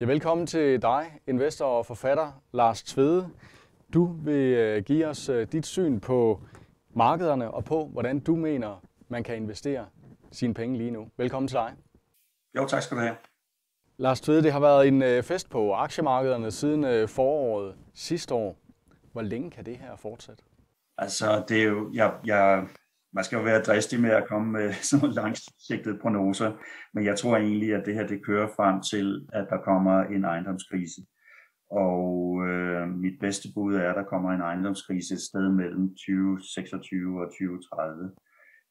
Ja, velkommen til dig, investor og forfatter Lars Tvede. Du vil øh, give os øh, dit syn på markederne og på, hvordan du mener, man kan investere sine penge lige nu. Velkommen til dig. Jo, tak skal du have. Lars Tvede, det har været en øh, fest på aktiemarkederne siden foråret sidste år. Hvor længe kan det her fortsætte? Altså, det er jo, jeg, jeg, man skal jo være dristig med at komme med sådan nogle langsigtede prognoser, men jeg tror egentlig, at det her det kører frem til, at der kommer en ejendomskrise. Og øh, mit bedste bud er, at der kommer en ejendomskrise et sted mellem 2026 og 2030.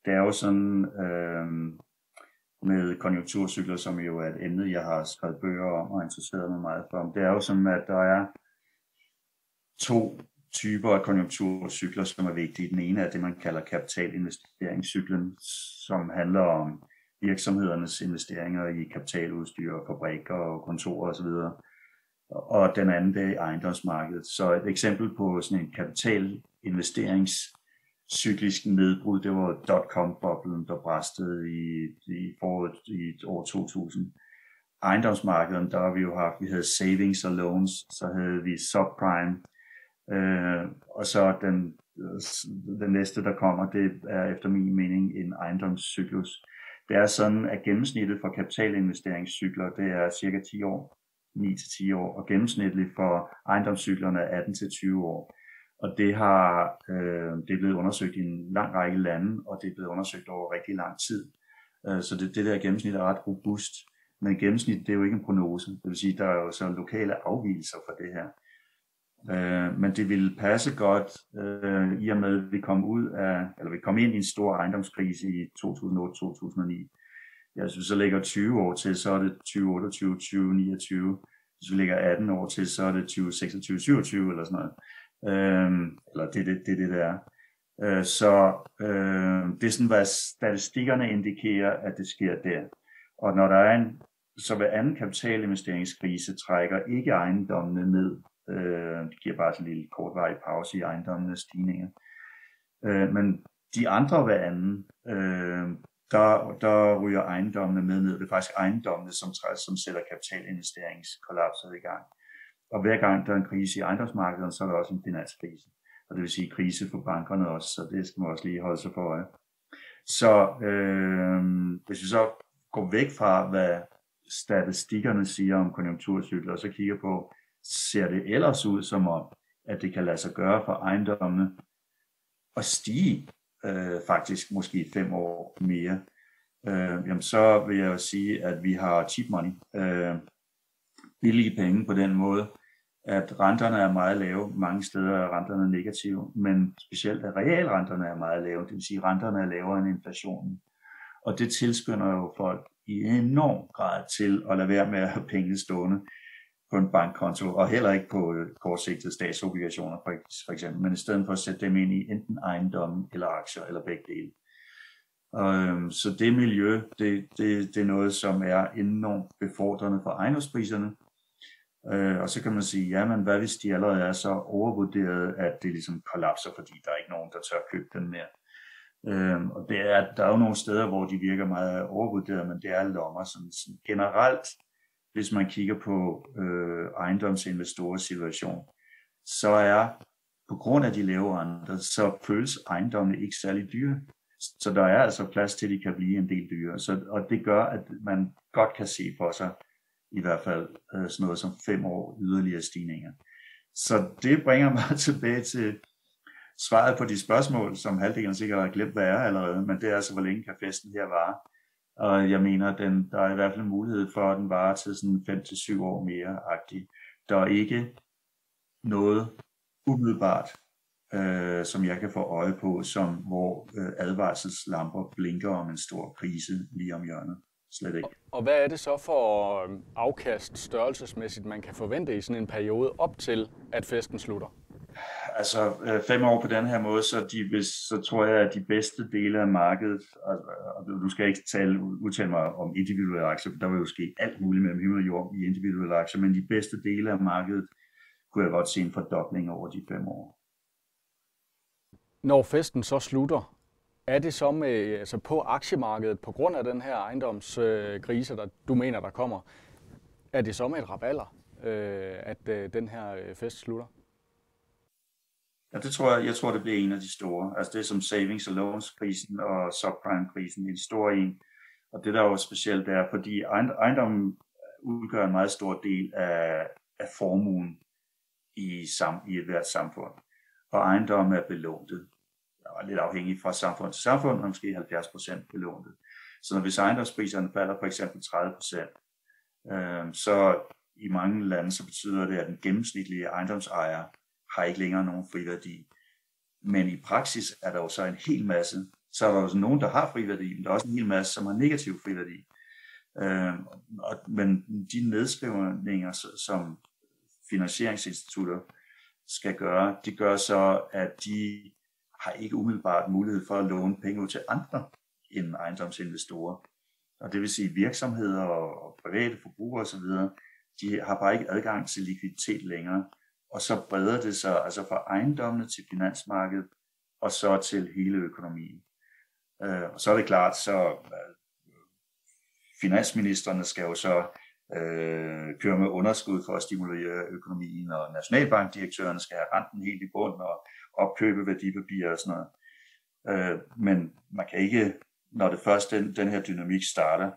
Det er jo sådan øh, med konjunkturcykler, som jo er et emne, jeg har skrevet bøger om og interesseret mig meget for. Det er jo sådan, at der er to typer af konjunkturcykler, som er vigtige. Den ene er det, man kalder kapitalinvesteringscyklen, som handler om virksomhedernes investeringer i kapitaludstyr, fabrikker og kontorer osv. Og den anden, det er ejendomsmarkedet. Så et eksempel på sådan en kapitalinvesteringscyklisk nedbrud, det var dot-com-boblen, der bræstede i, i foråret i år 2000. Ejendomsmarkedet, der har vi jo haft, vi havde savings og loans, så havde vi subprime, Øh, og så den, den næste, der kommer, det er efter min mening en ejendomscyklus. Det er sådan, at gennemsnittet for kapitalinvesteringscykler, det er cirka 10 år, 9-10 år, og gennemsnitligt for ejendomscyklerne er 18-20 år. Og det, har, øh, det er blevet undersøgt i en lang række lande, og det er blevet undersøgt over rigtig lang tid. Øh, så det, det der gennemsnit er ret robust. Men gennemsnit, det er jo ikke en prognose. Det vil sige, der er jo så lokale afvielser for det her. Øh, men det ville passe godt, øh, i og med at vi kom ud af, eller vi kom ind i en stor ejendomskrise i 2008-2009. Ja, hvis vi så lægger 20 år til, så er det 2028, 2029. Hvis vi lægger 18 år til, så er det 2026, 27 eller sådan noget. Øh, eller det er det, det, det, det er. Øh, så øh, det er sådan, hvad statistikkerne indikerer, at det sker der. Og når der er en, så ved anden kapitalinvesteringskrise trækker ikke ejendommene ned Øh, det giver bare sådan en lille kortvarig pause i ejendommenes stigninger. Øh, men de andre hver anden, øh, der, der ryger ejendommene med ned. Det er faktisk ejendommene, som, som sætter kapitalinvesteringskollapset i gang. Og hver gang der er en krise i ejendomsmarkedet, så er der også en finanskrise. Og det vil sige krise for bankerne også, så det skal man også lige holde sig for øje. Så øh, hvis vi så går væk fra, hvad statistikkerne siger om konjunkturcykler, og så kigger på, ser det ellers ud som om, at det kan lade sig gøre for ejendommene at stige øh, faktisk måske fem år mere, øh, jamen så vil jeg jo sige, at vi har cheap money, øh, billige penge på den måde, at renterne er meget lave. Mange steder er renterne negative, men specielt at realrenterne er meget lave. Det vil sige, at renterne er lavere end inflationen. Og det tilskynder jo folk i enorm grad til at lade være med at have penge stående på en bankkonto, og heller ikke på øh, kortsigtede statsobligationer for, for eksempel, men i stedet for at sætte dem ind i enten ejendomme eller aktier, eller begge dele. Øhm, så det miljø, det, det, det er noget, som er enormt befordrende for ejendomspriserne. Øh, og så kan man sige, jamen hvad hvis de allerede er så overvurderet, at det ligesom kollapser, fordi der er ikke nogen, der tør købe dem mere. Øhm, og det er, der er jo nogle steder, hvor de virker meget overvurderet, men det er lommer. Sådan, sådan generelt hvis man kigger på øh, ejendomsinvestorers situation, så er på grund af de lave renter, så føles ejendommene ikke særlig dyre. Så der er altså plads til, at de kan blive en del dyre. Så, og det gør, at man godt kan se for sig, i hvert fald øh, sådan noget som fem år yderligere stigninger. Så det bringer mig tilbage til svaret på de spørgsmål, som halvdelen sikkert har glemt, hvad er allerede, men det er altså, hvor længe kan festen her vare. Og jeg mener, den, der er i hvert fald en mulighed for, at den varer til sådan 5-7 år mere agtig. Der er ikke noget umiddelbart, øh, som jeg kan få øje på, som hvor øh, advarselslamper blinker om en stor krise lige om hjørnet. Slet ikke. Og hvad er det så for øh, afkast størrelsesmæssigt, man kan forvente i sådan en periode op til, at festen slutter? Altså øh, fem år på den her måde, så, de, hvis, så tror jeg, at de bedste dele af markedet, altså, og, og du skal ikke tale, udtale mig om individuelle aktier, for der vil jo ske alt muligt mellem himmel og jord i individuelle aktier, men de bedste dele af markedet kunne jeg godt se en fordobling over de fem år. Når festen så slutter, er det så med, altså på aktiemarkedet, på grund af den her ejendomskrise, øh, der du mener, der kommer, er det så med et raballer, øh, at øh, den her øh, fest slutter? Ja, det tror jeg, jeg tror, det bliver en af de store. Altså det er som savings and loans-krisen og subprime-krisen, en stor en. Og det der er jo specielt, det er, fordi ejendommen udgør en meget stor del af, af formuen i, sam, i et hvert samfund. Og ejendommen er belåntet. Og lidt afhængig fra samfund til samfund, men måske 70% belåntet. Så når hvis ejendomspriserne falder for eksempel 30%, øh, så i mange lande, så betyder det, at den gennemsnitlige ejendomsejer har ikke længere nogen friværdi. Men i praksis er der jo så en hel masse, så er der jo nogen, der har friværdi, men der er også en hel masse, som har negativ friværdi. Øh, og, men de nedskrivninger, som finansieringsinstitutter skal gøre, det gør så, at de har ikke umiddelbart mulighed for at låne penge ud til andre end ejendomsinvestorer. Og det vil sige virksomheder og private forbrugere osv., de har bare ikke adgang til likviditet længere. Og så breder det sig altså fra ejendommene til finansmarkedet og så til hele økonomien. Øh, og så er det klart, så øh, finansministerne skal jo så øh, køre med underskud for at stimulere økonomien, og nationalbankdirektørerne skal have renten helt i bund og opkøbe værdipapirer og sådan noget. Øh, men man kan ikke, når det først den, den her dynamik starter,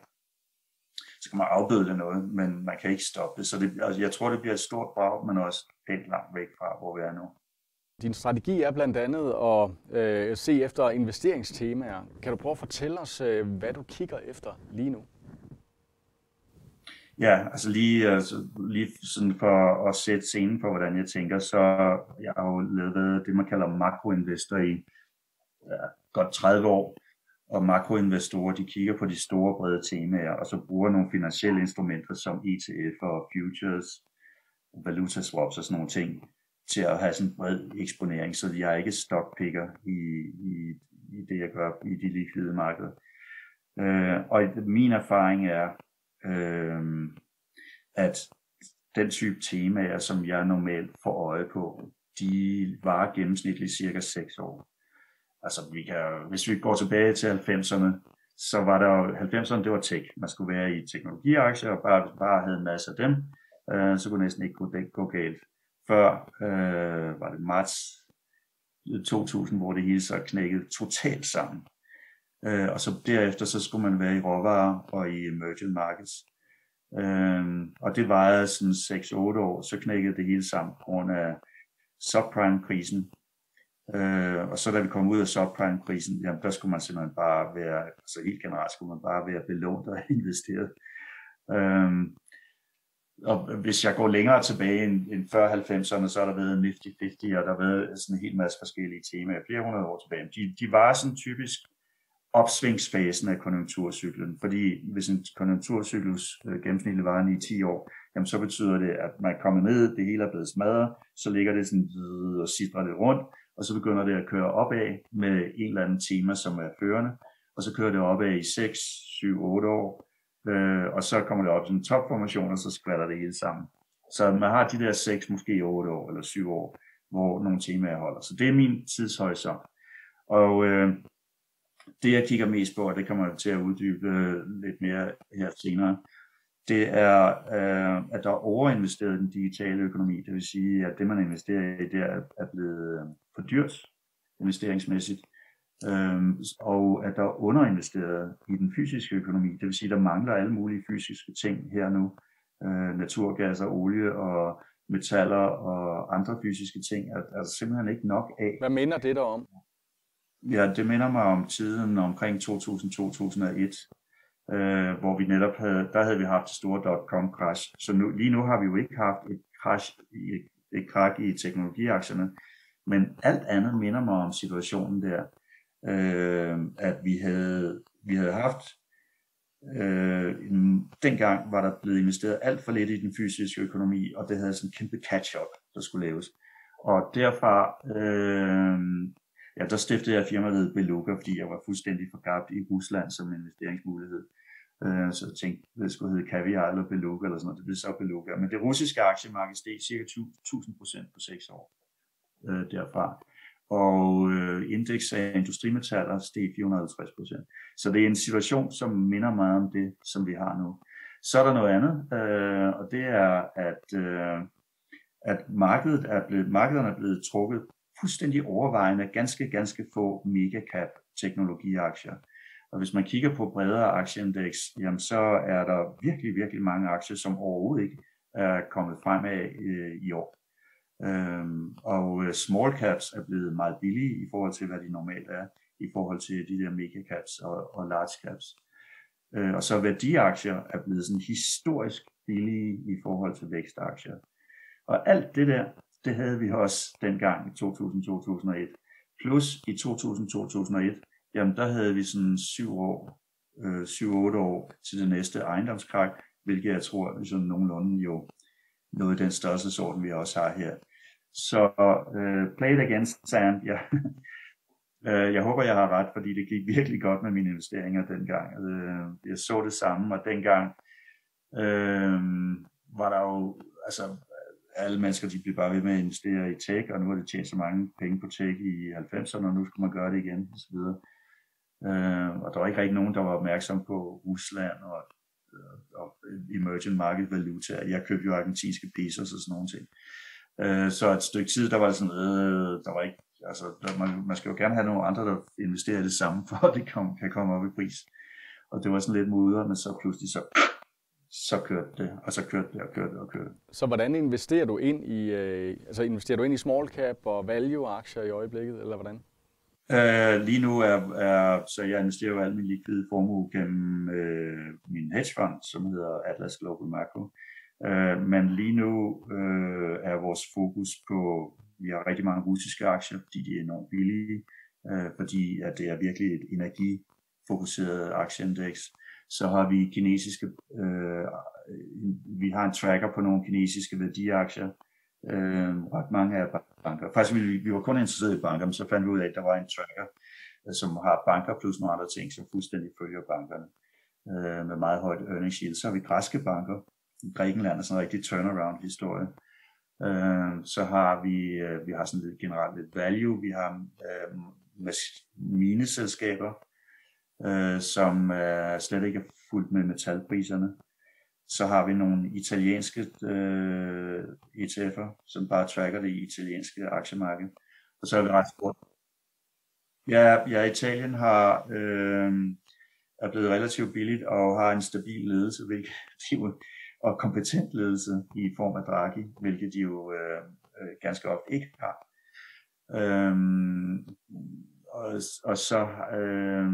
så kan man afbøde det noget, men man kan ikke stoppe det. Så det, altså, jeg tror, det bliver et stort brag, men også pænt langt væk fra, hvor vi er nu. Din strategi er blandt andet at øh, se efter investeringstemaer. Kan du prøve at fortælle os, øh, hvad du kigger efter lige nu? Ja, altså lige, altså lige sådan for at sætte scenen for, hvordan jeg tænker, så jeg har jo lavet det, man kalder makroinvestor i ja, godt 30 år. Og makroinvestorer, de kigger på de store brede temaer, og så bruger nogle finansielle instrumenter som ETF og futures, valuta swaps og sådan nogle ting, til at have sådan en bred eksponering, så jeg ikke stockpicker i, i, i det, jeg gør i de likvide markeder. Øh, og min erfaring er, øh, at den type temaer, som jeg normalt får øje på, de varer gennemsnitligt cirka 6 år. Altså, vi kan, hvis vi går tilbage til 90'erne, så var der 90'erne, det var tech. Man skulle være i teknologiaktier, og bare, bare havde en masse af dem, øh, så kunne næsten ikke gå, gå galt. Før øh, var det marts øh, 2000, hvor det hele så knækkede totalt sammen. Øh, og så derefter så skulle man være i råvarer og i emerging markets. Øh, og det varede sådan 6-8 år, så knækkede det hele sammen på grund af subprime-krisen. Øh, og så da vi kom ud af subprime-krisen, jamen der skulle man simpelthen bare være, altså helt generelt skulle man bare være belånt og investeret. Øh, og hvis jeg går længere tilbage end, end før 90'erne, så har der været Nifty 50, og der har været sådan en hel masse forskellige temaer flere hundrede år tilbage. De, de var sådan typisk opsvingsfasen af konjunkturcyklen. Fordi hvis en konjunkturcyklus øh, gennemsnitligt var i 10 år, jamen så betyder det, at man er kommet ned, det hele er blevet smadret, så ligger det sådan og sidder lidt rundt, og så begynder det at køre opad med en eller anden tema, som er førende, og så kører det opad i 6, 7, 8 år, øh, og så kommer det op til en topformation, og så skvatter det hele sammen. Så man har de der 6, måske 8 år eller 7 år, hvor nogle temaer holder. Så det er min tidshorisont. Og øh, det jeg kigger mest på, og det kommer jeg til at uddybe øh, lidt mere her senere, det er, øh, at der er overinvesteret i den digitale økonomi. Det vil sige, at det man investerer i, det er blevet øh, for dyrt investeringsmæssigt. Øhm, og at der er underinvesteret i den fysiske økonomi. Det vil sige, at der mangler alle mulige fysiske ting her nu. Øh, naturgas og olie og metaller og andre fysiske ting er, er der simpelthen ikke nok af. Hvad minder det der om? Ja, det minder mig om tiden omkring 2000-2001, øh, hvor vi netop havde, der havde vi haft det store dot-com crash. Så nu, lige nu har vi jo ikke haft et crash, et, et krak i teknologiaktierne, men alt andet minder mig om situationen der, øh, at vi havde, vi havde haft Øh, dengang var der blevet investeret alt for lidt i den fysiske økonomi, og det havde sådan en kæmpe catch-up, der skulle laves. Og derfra øh, ja, der stiftede jeg firmaet Beluga, fordi jeg var fuldstændig forgabt i Rusland som investeringsmulighed. Øh, så jeg tænkte, det skulle hedde Kaviar eller Beluga eller sådan noget. Det blev så Beluga. Men det russiske aktiemarked steg cirka 1000 procent på 6 år øh, derfra. Og øh, indeks af industrimetaller steg 450 procent. Så det er en situation, som minder meget om det, som vi har nu. Så er der noget andet, øh, og det er, at, øh, at markedet er blevet, markederne er blevet trukket fuldstændig overvejende ganske, ganske få megacap teknologiaktier. Og hvis man kigger på bredere aktieindeks, jamen så er der virkelig, virkelig mange aktier, som overhovedet ikke er kommet frem af øh, i år. Øhm, og øh, small caps er blevet meget billige i forhold til, hvad de normalt er, i forhold til de der mega caps og, og large caps. Øh, og så værdiaktier er blevet sådan historisk billige i forhold til vækstaktier. Og alt det der, det havde vi også dengang i 2000-2001. Plus i 2000-2001, jamen der havde vi sådan syv år, øh, syv otte år til det næste ejendomskrak, hvilket jeg tror er sådan nogenlunde jo noget i den størrelsesorden, vi også har her. Så øh, play it again, Sam. Ja. uh, øh, jeg håber, jeg har ret, fordi det gik virkelig godt med mine investeringer dengang. Uh, jeg så det samme, og dengang øh, var der jo, altså alle mennesker, de blev bare ved med at investere i tech, og nu har de tjent så mange penge på tech i 90'erne, og nu skal man gøre det igen, og Øh, og der var ikke rigtig nogen, der var opmærksom på Rusland og, og emerging market valuta. Jeg købte jo argentinske pesos og sådan nogle ting. Øh, så et stykke tid, der var det sådan, øh, der var ikke, altså, der, man, man skal jo gerne have nogle andre, der investerer i det samme, for at det kom, kan komme op i pris. Og det var sådan lidt mudder, men så pludselig så, så kørte det, og så kørte det, og kørte det, og kørte Så hvordan investerer du ind i, øh, altså investerer du ind i small cap og value aktier i øjeblikket, eller hvordan? Øh, lige nu er, er, så jeg investerer jo al min likvide formue gennem øh, min hedgefond, som hedder Atlas Global Macro. Øh, men lige nu øh, er vores fokus på, vi har rigtig mange russiske aktier, fordi de er enormt billige, øh, fordi at det er virkelig et energifokuseret aktieindeks. Så har vi kinesiske, øh, vi har en tracker på nogle kinesiske værdiaktier, øh, ret mange af banker. Faktisk vi, vi var kun interesseret i banker, men så fandt vi ud af, at der var en tracker, øh, som har banker plus nogle andre ting, som fuldstændig følger bankerne øh, med meget højt earnings yield. Så har vi græske banker, Grækenland er sådan en rigtig turnaround historie. Øh, så har vi, øh, vi har sådan lidt generelt lidt value, vi har øh, mineselskaber, øh, som øh, slet ikke er fuldt med metalpriserne. Så har vi nogle italienske øh, ETF'er, som bare tracker det italienske aktiemarked. Og så er vi ret stort. Ja, ja, Italien har, øh, er blevet relativt billigt og har en stabil ledelse, hvilket og kompetent ledelse i form af Draghi, hvilket de jo øh, øh, ganske ofte ikke har. Øhm, og, og så øh,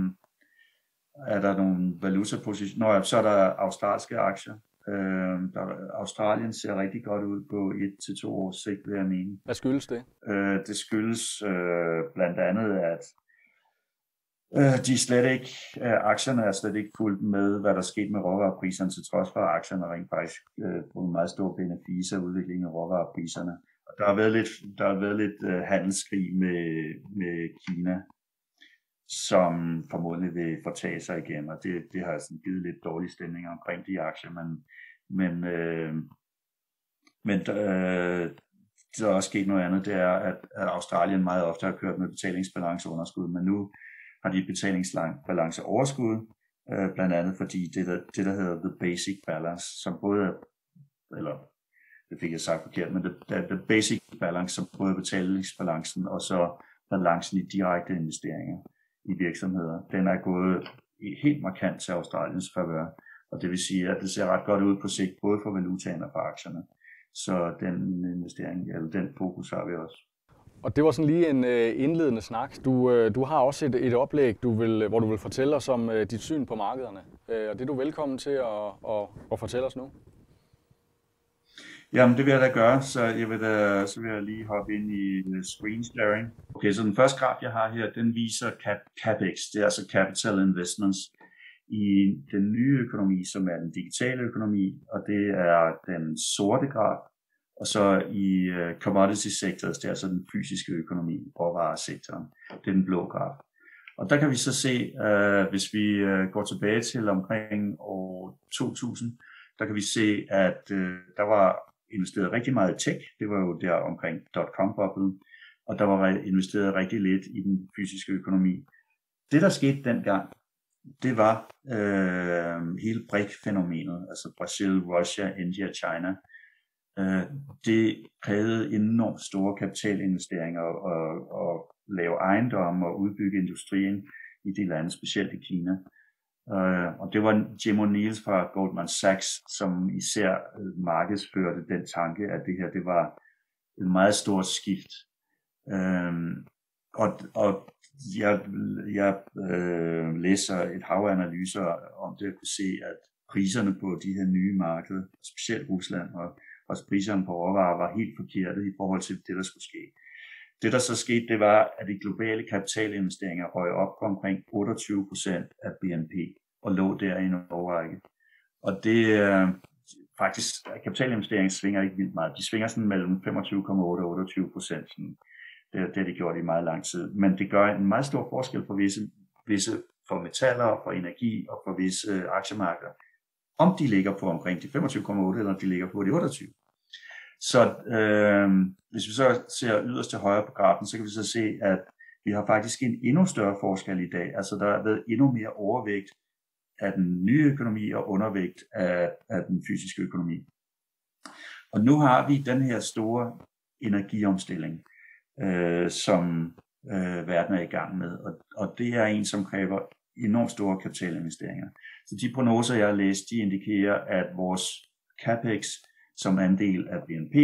er der nogle valutapositioner. Nå, så er der australske aktier. Øh, der, Australien ser rigtig godt ud på et til to års sigt, vil jeg mene. Hvad skyldes det? Øh, det skyldes øh, blandt andet, at Øh, de er slet ikke, øh, aktierne er slet ikke fuldt med, hvad der er sket med råvarepriserne, til trods for, at aktierne rent faktisk øh, på en meget stor benefice af udviklingen af råvarepriserne. Og der har været lidt, der har været lidt øh, handelskrig med, med Kina, som formodentlig vil fortage sig igen, og det, det har sådan givet lidt dårlig stemning omkring de aktier, men, men, øh, men øh, der er også sket noget andet, det er, at, at Australien meget ofte har kørt med betalingsbalanceunderskud, men nu har de betalingsbalanceoverskud, øh, blandt andet fordi det der, det, der hedder the basic balance, som både, eller det fik jeg sagt forkert, men det, det, the basic balance, som både betalingsbalancen og så balancen i direkte investeringer i virksomheder, den er gået helt markant til Australiens favør. Og det vil sige, at det ser ret godt ud på sigt, både for valutaen og for aktierne. Så den investering, eller den fokus har vi også. Og det var sådan lige en øh, indledende snak. Du, øh, du har også et, et oplæg, du vil, hvor du vil fortælle os om øh, dit syn på markederne. Og det er du velkommen til at, at, at fortælle os nu. Jamen, det vil jeg da gøre, så, jeg vil da, så vil jeg lige hoppe ind i øh, screen sharing. Okay, så den første graf, jeg har her, den viser cap, CAPEX, det er altså Capital Investments i den nye økonomi, som er den digitale økonomi, og det er den sorte graf, og så i øh, commodity sectors, det er altså den fysiske økonomi, råvaresektoren, det er den blå graf. Og der kan vi så se, uh, hvis vi uh, går tilbage til omkring år 2000, der kan vi se, at uh, der var investeret rigtig meget i tech. Det var jo der omkring dot-com-boblen. Og der var investeret rigtig lidt i den fysiske økonomi. Det, der skete dengang, det var øh, hele BRIC-fænomenet, altså Brasil, Russia, India, China. Øh, det krævede enormt store kapitalinvesteringer og, og, og lave ejendomme og udbygge industrien i de lande, specielt i Kina. Uh, og det var Jim O'Neill fra Goldman Sachs, som især markedsførte den tanke, at det her det var et meget stort skift. Uh, og, og jeg, jeg uh, læser et hav af analyser om det, at kunne se, at priserne på de her nye markeder, specielt Rusland, og også priserne på råvarer, var helt forkerte i forhold til det, der skulle ske. Det, der så skete, det var, at de globale kapitalinvesteringer røg op på omkring 28 procent af BNP og lå der i en overrække. Og det er faktisk, kapitalinvesteringer svinger ikke vildt meget. De svinger sådan mellem 25,8 og 28 procent. Det, det har de gjort i meget lang tid. Men det gør en meget stor forskel for visse, visse for metaller, for energi og for visse aktiemarkeder. Om de ligger på omkring de 25,8 eller om de ligger på de 28. Så øh, hvis vi så ser yderst til højre på grafen, så kan vi så se, at vi har faktisk en endnu større forskel i dag. Altså der er været endnu mere overvægt af den nye økonomi og undervægt af, af den fysiske økonomi. Og nu har vi den her store energiomstilling, øh, som øh, verden er i gang med. Og, og det er en, som kræver enormt store kapitalinvesteringer. Så de prognoser, jeg har læst, de indikerer, at vores capex som andel af BNP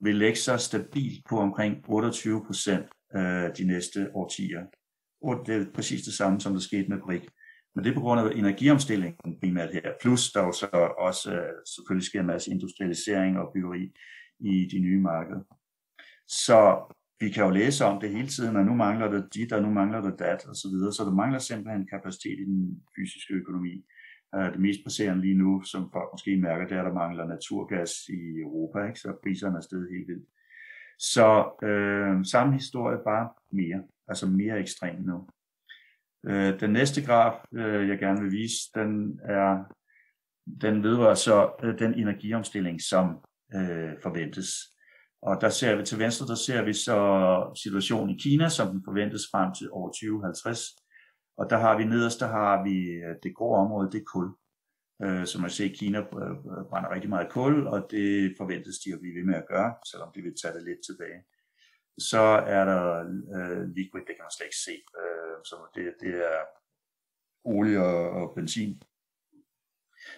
vil lægge sig stabilt på omkring 28 procent øh, de næste årtier. Og det er præcis det samme, som der skete med BRIC. Men det er på grund af energiomstillingen primært her. Plus der jo så også øh, selvfølgelig sker en masse industrialisering og byggeri i de nye markeder. Så vi kan jo læse om det hele tiden, og nu mangler det dit, og nu mangler det dat, og så videre. Så der mangler simpelthen kapacitet i den fysiske økonomi. Det mest presserende lige nu, som folk måske mærker, det er, at der mangler naturgas i Europa, ikke? så priserne er steget helt vildt. Så øh, samme historie, bare mere, altså mere ekstrem nu. Øh, den næste graf, øh, jeg gerne vil vise, den er den vedrører så øh, den energiomstilling, som øh, forventes. Og der ser vi til venstre, der ser vi så situationen i Kina, som den forventes frem til år 2050. Og der har vi nederst, der har vi øh, det grå område, det er kul. Øh, som man ser, Kina brænder rigtig meget kul, og det forventes de at blive ved med at gøre, selvom de vil tage det lidt tilbage. Så er der øh, liquid, det kan man slet ikke se. Øh, så det, det er olie og, og benzin.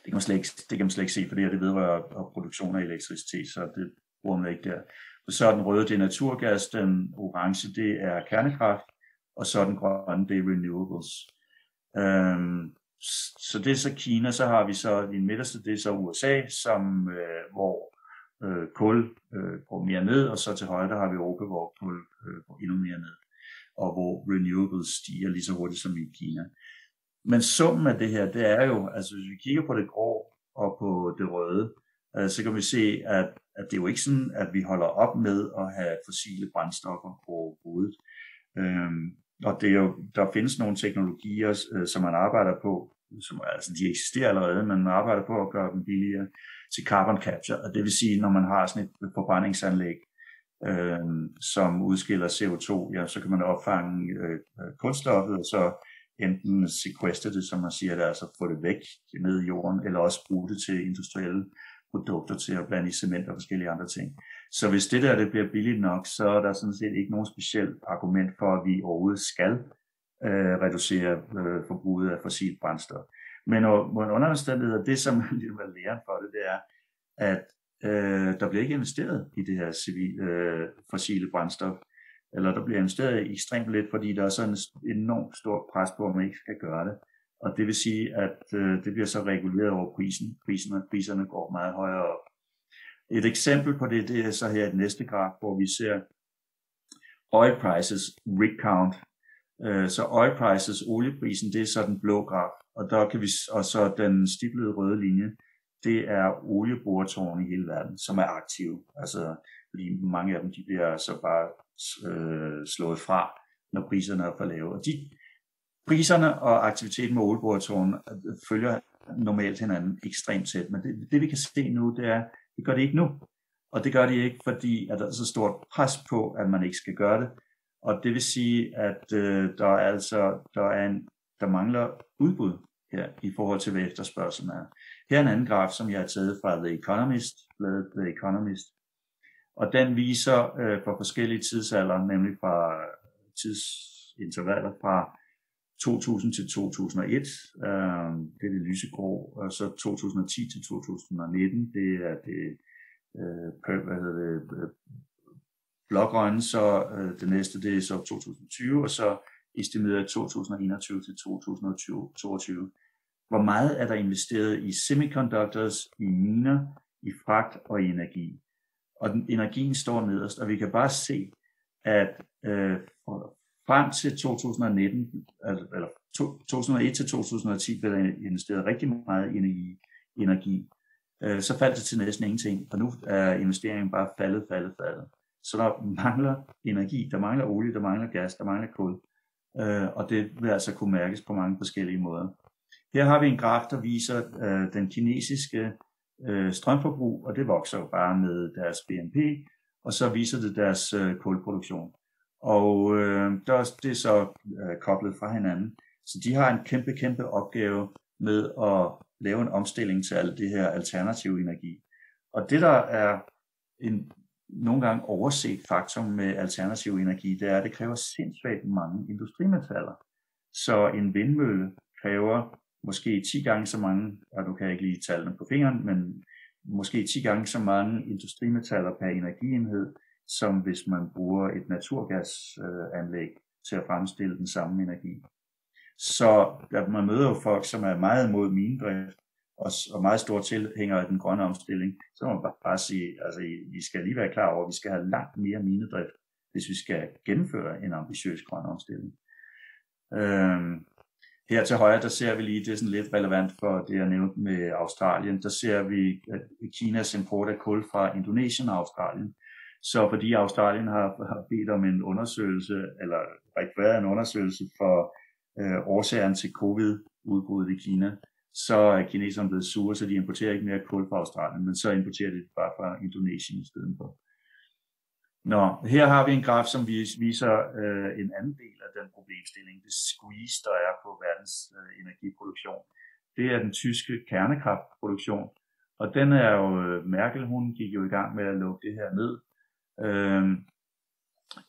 Det kan, man slet ikke, det kan man slet ikke se, for det her det vedrører produktion af elektricitet, så det bruger man ikke der. Og så er den røde, det er naturgas, den orange, det er kernekraft, og så den grønne, det er renewables. Øhm, så det er så Kina, så har vi så i den midterste, det er så USA, som, øh, hvor øh, kul øh, går mere ned, og så til højre, der har vi Europa, hvor kul øh, går endnu mere ned, og hvor renewables stiger lige så hurtigt som i Kina. Men summen af det her, det er jo, altså hvis vi kigger på det grå og på det røde, øh, så kan vi se, at, at det er jo ikke sådan, at vi holder op med at have fossile brændstoffer overhovedet. Øhm, og det er jo, der findes nogle teknologier, øh, som man arbejder på, som altså de eksisterer allerede, men man arbejder på at gøre dem billigere til carbon capture. Og det vil sige, når man har sådan et øh, forbrændingsanlæg, øh, som udskiller CO2, ja, så kan man opfange øh, øh kulstoffet, og så enten sequester det, som man siger, det, altså få det væk ned i jorden, eller også bruge det til industrielle produkter til at blande i cement og forskellige andre ting. Så hvis det der det bliver billigt nok, så er der sådan set ikke nogen specielt argument for, at vi overhovedet skal øh, reducere øh, forbruget af fossilt brændstof. Men under omstændigheder, det som ligesom er læren for det, det er, at øh, der bliver ikke investeret i det her civil, øh, fossile brændstof, eller der bliver investeret ekstremt lidt, fordi der er sådan en enormt stor pres på, at man ikke skal gøre det. Og det vil sige, at øh, det bliver så reguleret over prisen. Priserne, priserne går meget højere op. Et eksempel på det, det er så her i den næste graf, hvor vi ser oil prices, rig count. Øh, så oil prices, olieprisen, det er så den blå graf. Og, der kan vi, og så den stiplede røde linje, det er olieboretårne i hele verden, som er aktive. Altså, fordi mange af dem, de bliver så bare øh, slået fra, når priserne er for lave. Og de, priserne og aktiviteten med olieboretårne øh, følger normalt hinanden ekstremt tæt. Men det, det vi kan se nu, det er, det gør det ikke nu. Og det gør det ikke, fordi at der er så stort pres på, at man ikke skal gøre det. Og det vil sige, at øh, der er altså der er en der mangler udbud her i forhold til, hvad efterspørgselen er. Her er en anden graf, som jeg har taget fra The Economist, bladet The Economist, og den viser øh, for forskellige tidsalder, nemlig fra tidsintervaller fra 2000 til 2001, øh, det er det lysegrå, og så 2010 til 2019, det er det, øh, hvad hedder det, øh, blågrønne, så øh, det næste det er så 2020, og så estimeret 2021 til 2022. Hvor meget er der investeret i semiconductors, i miner, i fragt og i energi? Og den, energien står nederst, og vi kan bare se, at øh, frem til 2019, altså, eller 2001 til 2010 blev der investeret rigtig meget i energi. energi. Så faldt det til næsten ingenting, og nu er investeringen bare faldet, faldet, faldet. Så der mangler energi, der mangler olie, der mangler gas, der mangler kul, øh, og det vil altså kunne mærkes på mange forskellige måder. Her har vi en graf, der viser øh, den kinesiske strømforbrug, og det vokser jo bare med deres BNP, og så viser det deres kulproduktion. Og øh, der er, det er så øh, koblet fra hinanden. Så de har en kæmpe, kæmpe opgave med at lave en omstilling til alt det her alternative energi. Og det, der er en nogle gange overset faktor med alternativ energi, det er, at det kræver sindssygt mange industrimetaller. Så en vindmølle kræver måske 10 gange så mange, og du kan ikke lige tallene på fingeren, men måske 10 gange så mange industrimetaller per energienhed, som hvis man bruger et naturgasanlæg til at fremstille den samme energi. Så ja, man møder jo folk, som er meget imod minedrift, og, og meget store tilhængere af den grønne omstilling, så må man bare, bare sige, altså vi skal lige være klar over, at vi skal have langt mere minedrift, hvis vi skal gennemføre en ambitiøs grøn omstilling. Øhm, her til højre, der ser vi lige, det er sådan lidt relevant for det, jeg nævnte med Australien, der ser vi at Kinas import af kul fra Indonesien og Australien. Så fordi Australien har, har bedt om en undersøgelse, eller rekvireret en undersøgelse for øh, årsagen til covid-udbruddet i Kina, så er kineserne blevet sure, så de importerer ikke mere kul fra Australien, men så importerer de det bare fra Indonesien i stedet for. Nå, her har vi en graf, som viser øh, en anden del af den problemstilling, det squeeze, der er på verdens øh, energiproduktion. Det er den tyske kernekraftproduktion, og den er jo, øh, Merkel hun gik jo i gang med at lukke det her ned. Øh,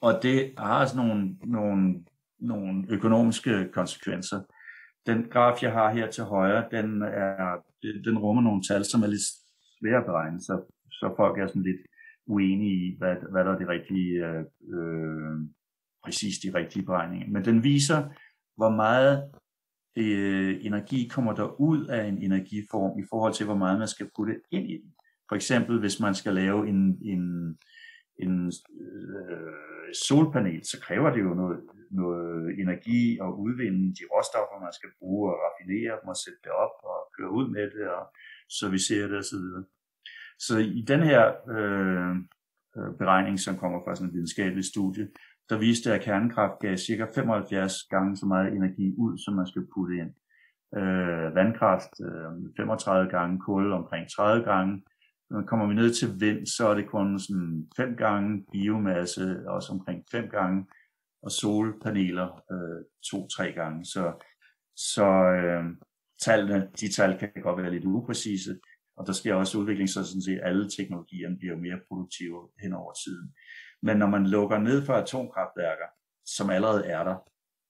og det har altså nogle, nogle, nogle økonomiske konsekvenser den graf, jeg har her til højre, den, er, den rummer nogle tal, som er lidt svære at beregne, så, så folk er sådan lidt uenige i, hvad, hvad der er de rigtige, øh, øh, præcis de rigtige beregninger. Men den viser, hvor meget øh, energi kommer der ud af en energiform i forhold til, hvor meget man skal putte ind i den. For eksempel, hvis man skal lave en, en, en øh, solpanel, så kræver det jo noget, noget energi at udvinde de råstoffer, man skal bruge og raffinere dem og sætte det op og køre ud med det og servicere det osv. Så i den her øh, øh, beregning, som kommer fra sådan et videnskabeligt studie, der viste at kernekraft gav cirka 75 gange så meget energi ud, som man skal putte ind. Øh, vandkraft øh, 35 gange, kul omkring 30 gange. Når kommer vi ned til vind, så er det kun sådan fem gange, biomasse også omkring fem gange, og solpaneler øh, to-tre gange. Så, så øh, tallene, de tal kan godt være lidt upræcise, og der sker også udvikling, så sådan set alle teknologierne bliver mere produktive hen over tiden. Men når man lukker ned for atomkraftværker, som allerede er der,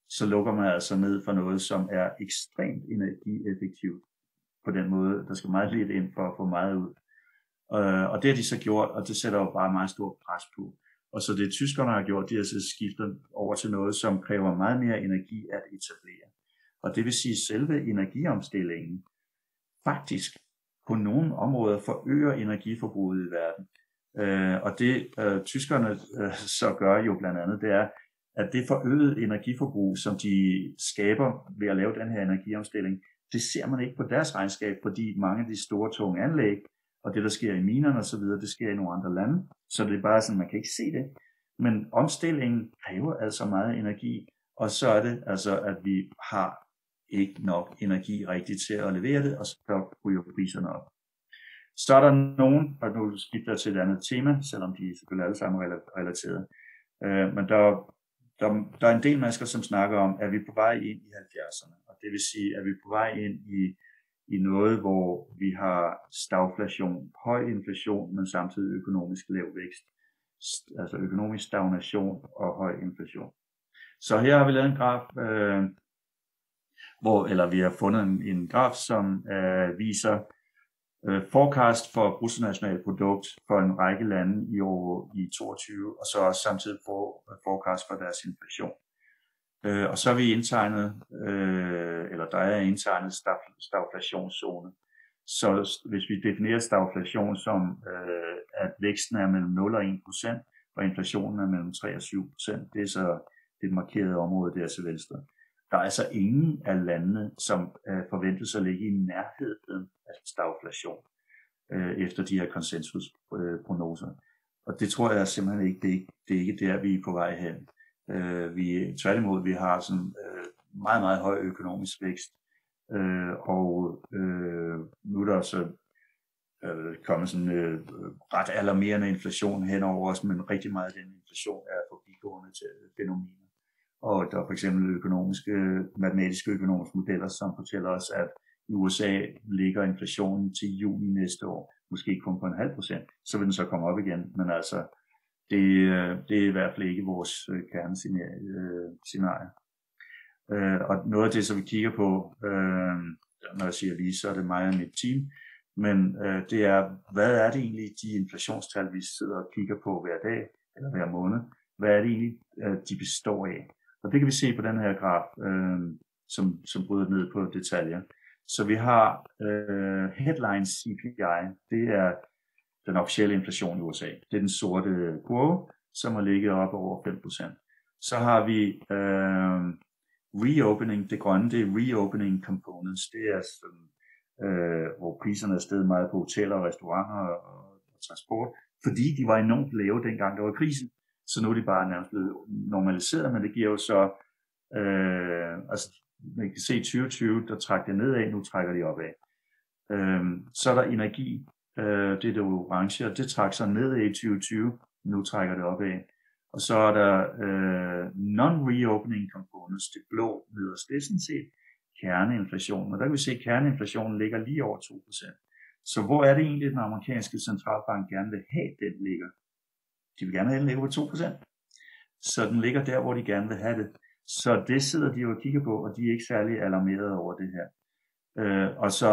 så lukker man altså ned for noget, som er ekstremt energieffektivt på den måde. Der skal meget lidt ind for at få meget ud. Øh, og det har de så gjort, og det sætter jo bare meget stor pres på. Og så det tyskerne har gjort, de har så skiftet over til noget, som kræver meget mere energi at etablere. Og det vil sige, at selve energiomstillingen faktisk på nogle områder forøger energiforbruget i verden. Øh, og det øh, tyskerne øh, så gør jo blandt andet, det er, at det forøgede energiforbrug, som de skaber ved at lave den her energiomstilling, det ser man ikke på deres regnskab, fordi mange af de store tunge anlæg, og det der sker i minerne osv., det sker i nogle andre lande. Så det er bare sådan, man kan ikke se det. Men omstillingen kræver altså meget energi, og så er det altså, at vi har ikke nok energi rigtigt til at levere det, og så ryger priserne op. Så er der nogen, og nu skifter jeg til et andet tema, selvom de selvfølgelig alle sammen er relateret, øh, men der, der, der er en del mennesker, som snakker om, at vi er på vej ind i 70'erne. Og Det vil sige, at vi er på vej ind i, i noget, hvor vi har stagflation, høj inflation, men samtidig økonomisk lav vækst. Altså økonomisk stagnation og høj inflation. Så her har vi lavet en graf, øh, hvor, eller vi har fundet en, en graf, som øh, viser øh, forecast for bruttonationalprodukt for en række lande i år i 22, og så også samtidig for, øh, forecast for deres inflation. Øh, og så er vi indtegnet, øh, eller der er indtegnet stagflationszone. Så hvis vi definerer stagflation som, øh, at væksten er mellem 0 og 1 procent, og inflationen er mellem 3 og 7 procent, det er så det markerede område der til venstre. Der er altså ingen af landene, som øh, forventes at ligge i nærheden af stagflation øh, efter de her konsensusprognoser. Øh, og det tror jeg simpelthen ikke, det er ikke, det er ikke der, vi er på vej hen. Øh, vi, tværtimod, vi har sådan øh, meget, meget høj økonomisk vækst, øh, og øh, nu er der så øh, kommet sådan øh, ret alarmerende inflation henover os, men rigtig meget af den inflation er forbigående til øh, fænomener. Og der er for eksempel økonomiske, matematiske økonomiske modeller, som fortæller os, at i USA ligger inflationen til juni næste år, måske kun på en halv procent, så vil den så komme op igen. Men altså, det, øh, det er i hvert fald ikke vores øh, kernescenarie. Øh, øh, og noget af det, som vi kigger på, øh, når jeg siger vi, så er det mig og mit team, men øh, det er, hvad er det egentlig, de inflationstal, vi sidder og kigger på hver dag, eller hver måned, hvad er det egentlig, de består af? Og det kan vi se på den her graf, øh, som, som bryder ned på detaljer. Så vi har øh, headline CPI, det er den officielle inflation i USA. Det er den sorte kurve, som har ligget op over 5%. Så har vi øh, reopening, det grønne, det er reopening components. Det er sådan, øh, hvor priserne er steget meget på hoteller, restauranter og, og transport, fordi de var enormt lave dengang der var krisen så nu er de bare nærmest blevet normaliseret, men det giver jo så, øh, altså man kan se 2020, der trak det nedad, nu trækker de opad. Øh, så er der energi, øh, det er det orange, og det trak sig ned i 2020, nu trækker det opad. Og så er der øh, non-reopening components, det blå nederst, det er sådan set kerneinflationen. Og der kan vi se, at kerneinflationen ligger lige over 2%. Så hvor er det egentlig, den amerikanske centralbank gerne vil have, den ligger? De vil gerne have, den ligger på 2%. Så den ligger der, hvor de gerne vil have det. Så det sidder de jo og kigger på, og de er ikke særlig alarmerede over det her. Øh, og så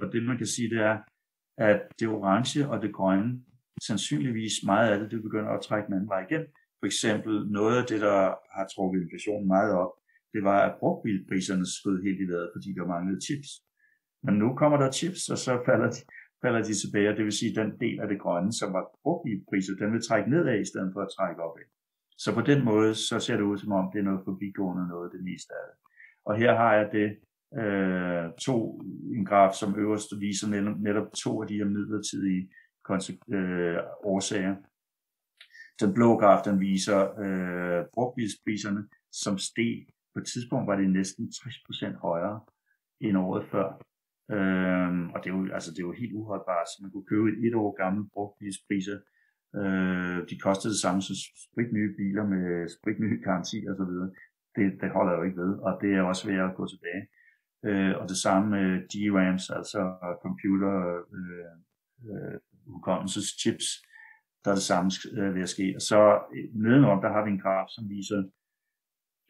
og det man kan sige, det er, at det orange og det grønne, sandsynligvis meget af det, det begynder at trække den anden vej igen. For eksempel noget af det, der har trukket inflationen meget op, det var, at brugtbilpriserne skød helt i vejret, fordi der manglede chips. Men nu kommer der chips, og så falder de, falder de tilbage, og det vil sige, at den del af det grønne, som var brugtbilpriser, den vil trække nedad i stedet for at trække opad. Så på den måde, så ser det ud som om, det er noget forbigående noget, det meste af det. Og her har jeg det øh, to, en graf, som øverst viser netop, netop to af de her midlertidige øh, årsager. Den blå graf, den viser øh, brugtbilspriserne, som steg. På et tidspunkt var det næsten 60% højere end året før. Øhm, og det er, jo, altså, det er jo helt uholdbart, så man kunne købe et, et år gammel brugtbilspriser. Øh, de kostede det samme som spritnye biler med spritnye garanti og så videre. Det, det holder jo ikke ved, og det er også ved at gå tilbage. Øh, og det samme med DRAMs, altså computer øh, øh, hukommelseschips, der er det samme øh, ved at ske. Og så øh, nedenom, der har vi en graf, som viser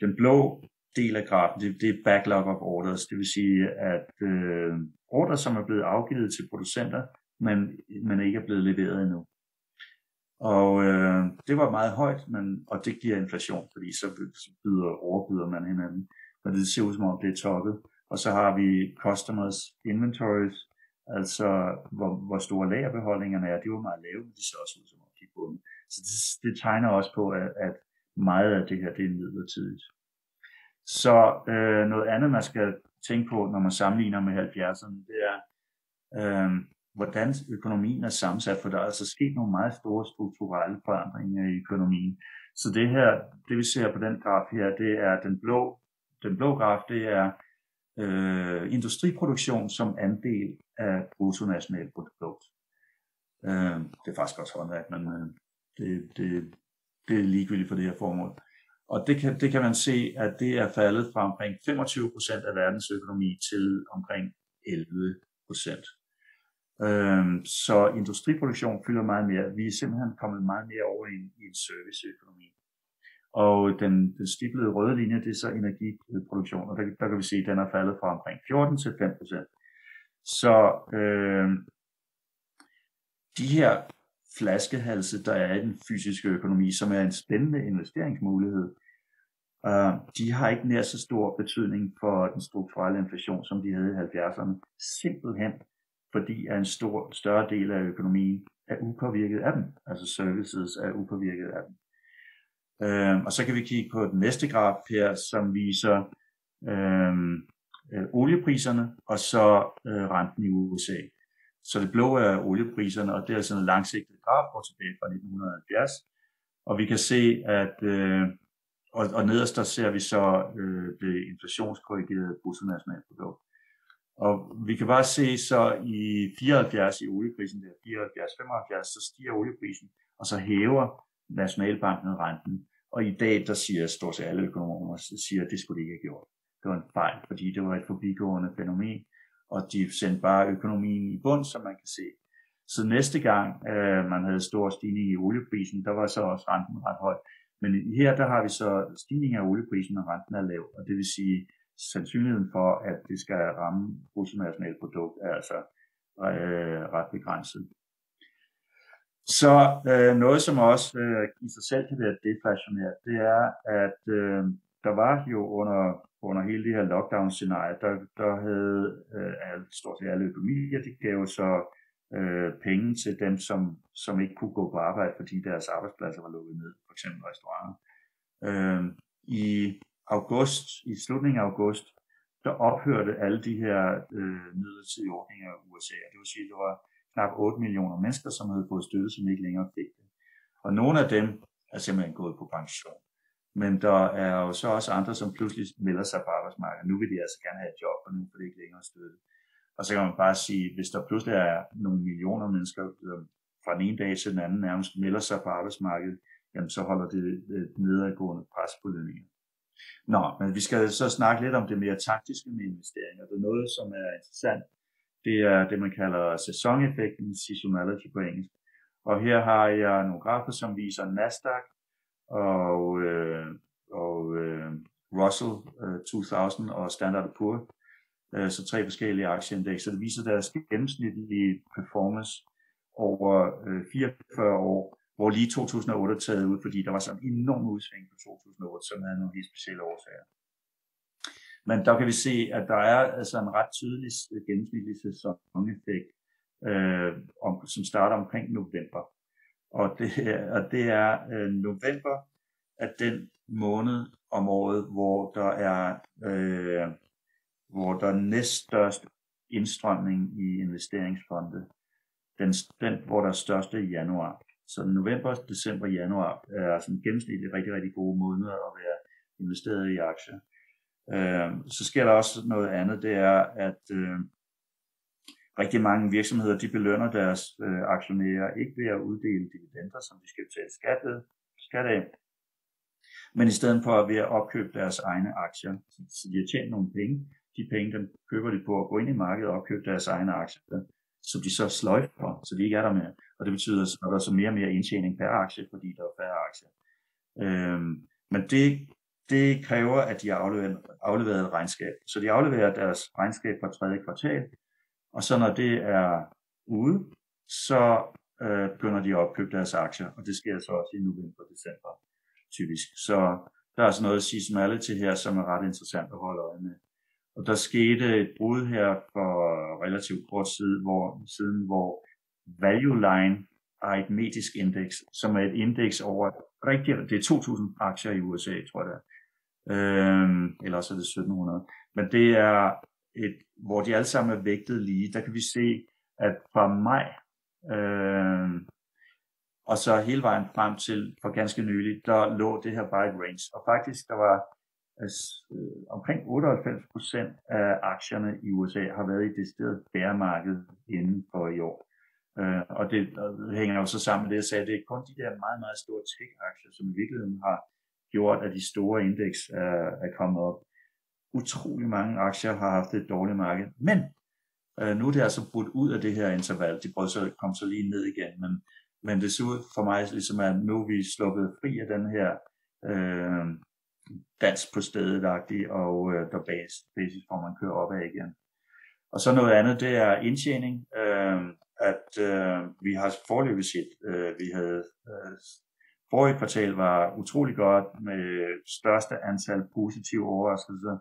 den blå del af grafen, det, det er backlog of orders. Det vil sige, at øh, ordre, som er blevet afgivet til producenter, men, men ikke er blevet leveret endnu. Og øh, det var meget højt, men, og det giver inflation, fordi så, så byder, overbyder man hinanden. Men det ser ud som om, det er toppet. Og så har vi customers inventories, altså hvor, hvor store lagerbeholdningerne er. De var meget lave, men de ser også ud som om, de er bundet. Så det, det tegner også på, at, at meget af det her, det er midlertidigt. Så øh, noget andet, man skal tænke på, når man sammenligner med 70'erne, det er, øh, hvordan økonomien er sammensat, for der er altså sket nogle meget store strukturelle forandringer i økonomien. Så det her, det vi ser på den graf her, det er den blå, den blå graf, det er øh, industriproduktion som andel af bruttonationalprodukt. Øh, det er faktisk også håndværk, men øh, det, det, det er ligegyldigt for det her formål. Og det kan, det kan man se, at det er faldet fra omkring 25 procent af verdens økonomi til omkring 11 procent. Øhm, så industriproduktion fylder meget mere. Vi er simpelthen kommet meget mere over i en, i en serviceøkonomi. Og den, den stiplede røde linje, det er så energiproduktion, og der, der kan vi se, at den er faldet fra omkring 14 til 5 procent. Så øh, de her flaskehalse, der er i den fysiske økonomi, som er en spændende investeringsmulighed, øh, de har ikke nær så stor betydning for den strukturelle inflation, som de havde i 70'erne. Simpelthen fordi at en stor, større del af økonomien er upåvirket af dem. Altså services er upåvirket af dem. Øh, og så kan vi kigge på den næste graf her, som viser øhm, øh, oliepriserne og så øh, renten i USA. Så det blå er oliepriserne, og det er sådan en langsigtet graf, går tilbage fra 1970. Og vi kan se, at øh, og, og nederst der ser vi så øh, det inflationskorrigerede bruttonationalprodukt. Og vi kan bare se så i 74 i olieprisen, der 74-75, så stiger olieprisen, og så hæver Nationalbanken renten. Og i dag, der siger stort set alle økonomer, siger, at det skulle de ikke have gjort. Det var en fejl, fordi det var et forbigående fænomen og de sendte bare økonomien i bund, som man kan se. Så næste gang øh, man havde stor stigning i olieprisen, der var så også renten ret høj. Men her der har vi så stigning af olieprisen, og renten er lav, og det vil sige, sandsynligheden for, at det skal ramme bruttonationalprodukt, er altså øh, ret begrænset. Så øh, noget, som også øh, i sig selv kan være deflationært, det er, at øh, der var jo under under hele det her lockdown-scenarie, der, der havde øh, alle, stort set alle økonomier, de gav så øh, penge til dem, som, som ikke kunne gå på arbejde, fordi deres arbejdspladser var lukket ned, f.eks. restauranter. Øh, I august, i slutningen af august, der ophørte alle de her øh, midlertidige ordninger i USA, det vil sige, at det var knap 8 millioner mennesker, som havde fået støtte, som ikke længere fik det. Og nogle af dem er simpelthen gået på pension. Men der er jo så også andre, som pludselig melder sig på arbejdsmarkedet. Nu vil de altså gerne have et job, og nu får de ikke længere støtte. Og så kan man bare sige, hvis der pludselig er nogle millioner mennesker, der fra den ene dag til den anden nærmest melder sig på arbejdsmarkedet, jamen så holder det et nedadgående pres på lønninger. Nå, men vi skal så snakke lidt om det mere taktiske med investeringer. Det er noget, som er interessant. Det er det, man kalder sæsoneffekten, seasonality på engelsk. Og her har jeg nogle grafer, som viser Nasdaq, og, øh, og øh, Russell øh, 2000 og Standard Poor, øh, så tre forskellige aktieindekser. Det viser deres gennemsnitlige performance over øh, 44 år, hvor lige 2008 er taget ud, fordi der var sådan en enorm udsving på 2008, som havde nogle helt specielle årsager. Men der kan vi se, at der er altså en ret tydelig øh, gennemsnitlig sæsoneffekt, øh, om, som starter omkring november. Og det, og det er øh, november at den måned om året, hvor der er øh, hvor der er næststørst indstrømning i investeringsfonde. Den, den, hvor der er største i januar. Så november, december, januar er sådan gennemsnitligt rigtig, rigtig gode måneder at være investeret i aktier. Øh, så sker der også noget andet, det er, at øh, rigtig mange virksomheder, de belønner deres øh, aktionærer ikke ved at uddele dividender, som de skal betale skat, skat af, men i stedet for ved at opkøbe deres egne aktier. Så de har tjent nogle penge. De penge, dem køber de på at gå ind i markedet og opkøbe deres egne aktier, som de så sløjfer, så de ikke er der mere. Og det betyder, at der er så mere og mere indtjening per aktie, fordi der er færre aktier. Øhm, men det, det kræver, at de afleverer, afleverer et regnskab. Så de afleverer deres regnskab for tredje kvartal, og så når det er ude, så øh, begynder de at opkøbe deres aktier, og det sker så også i november og december typisk. Så der er sådan noget seasonality her, som er ret interessant at holde øje med. Og der skete et brud her for relativt kort tid, hvor, siden, hvor Value Line aritmetisk indeks, som er et indeks over rigtig, det er 2.000 aktier i USA, tror jeg det er øh, eller også er det 1.700. Men det er et, hvor de alle sammen er vægtet lige, der kan vi se, at fra maj øh, og så hele vejen frem til for ganske nylig, der lå det her bare et range. Og faktisk, der var altså, øh, omkring 98 procent af aktierne i USA har været i det sted bæremarked inden for i år. Øh, og det, og det hænger jo så sammen med det, jeg sagde, det er kun de der meget, meget store tech-aktier, som i virkeligheden har gjort, at de store indeks er, er kommet op. Utrolig mange aktier har haft et dårligt marked, men øh, nu er det altså brudt ud af det her interval. De prøver så at komme så lige ned igen, men, men det ser ud for mig ligesom, at nu er vi sluppet fri af den her øh, dans på stedet og øh, der basis, basis, hvor man kører opad igen. Og så noget andet, det er indtjening. Øh, at øh, vi har forløbet set, øh, vi havde øh, forrige kvartal var utrolig godt med største antal positive overraskelser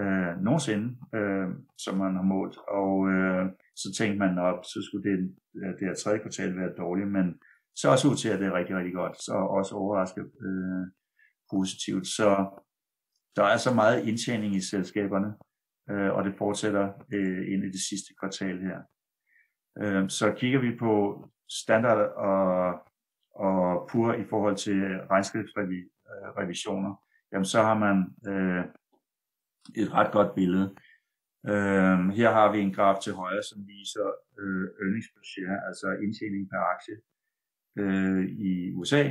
øh, nogensinde, øh, som man har målt. Og øh, så tænkte man op, så skulle det, øh, det her tredje kvartal være dårligt, men så også ud til, at det er rigtig, rigtig godt. Så også overrasket øh, positivt. Så der er så meget indtjening i selskaberne, øh, og det fortsætter øh, ind i det sidste kvartal her. Øh, så kigger vi på standard og, og pur i forhold til regnskabsrevisioner, jamen så har man øh, et ret godt billede. Øh, her har vi en graf til højre, som viser øh, earnings per share, altså indtjening per aktie øh, i USA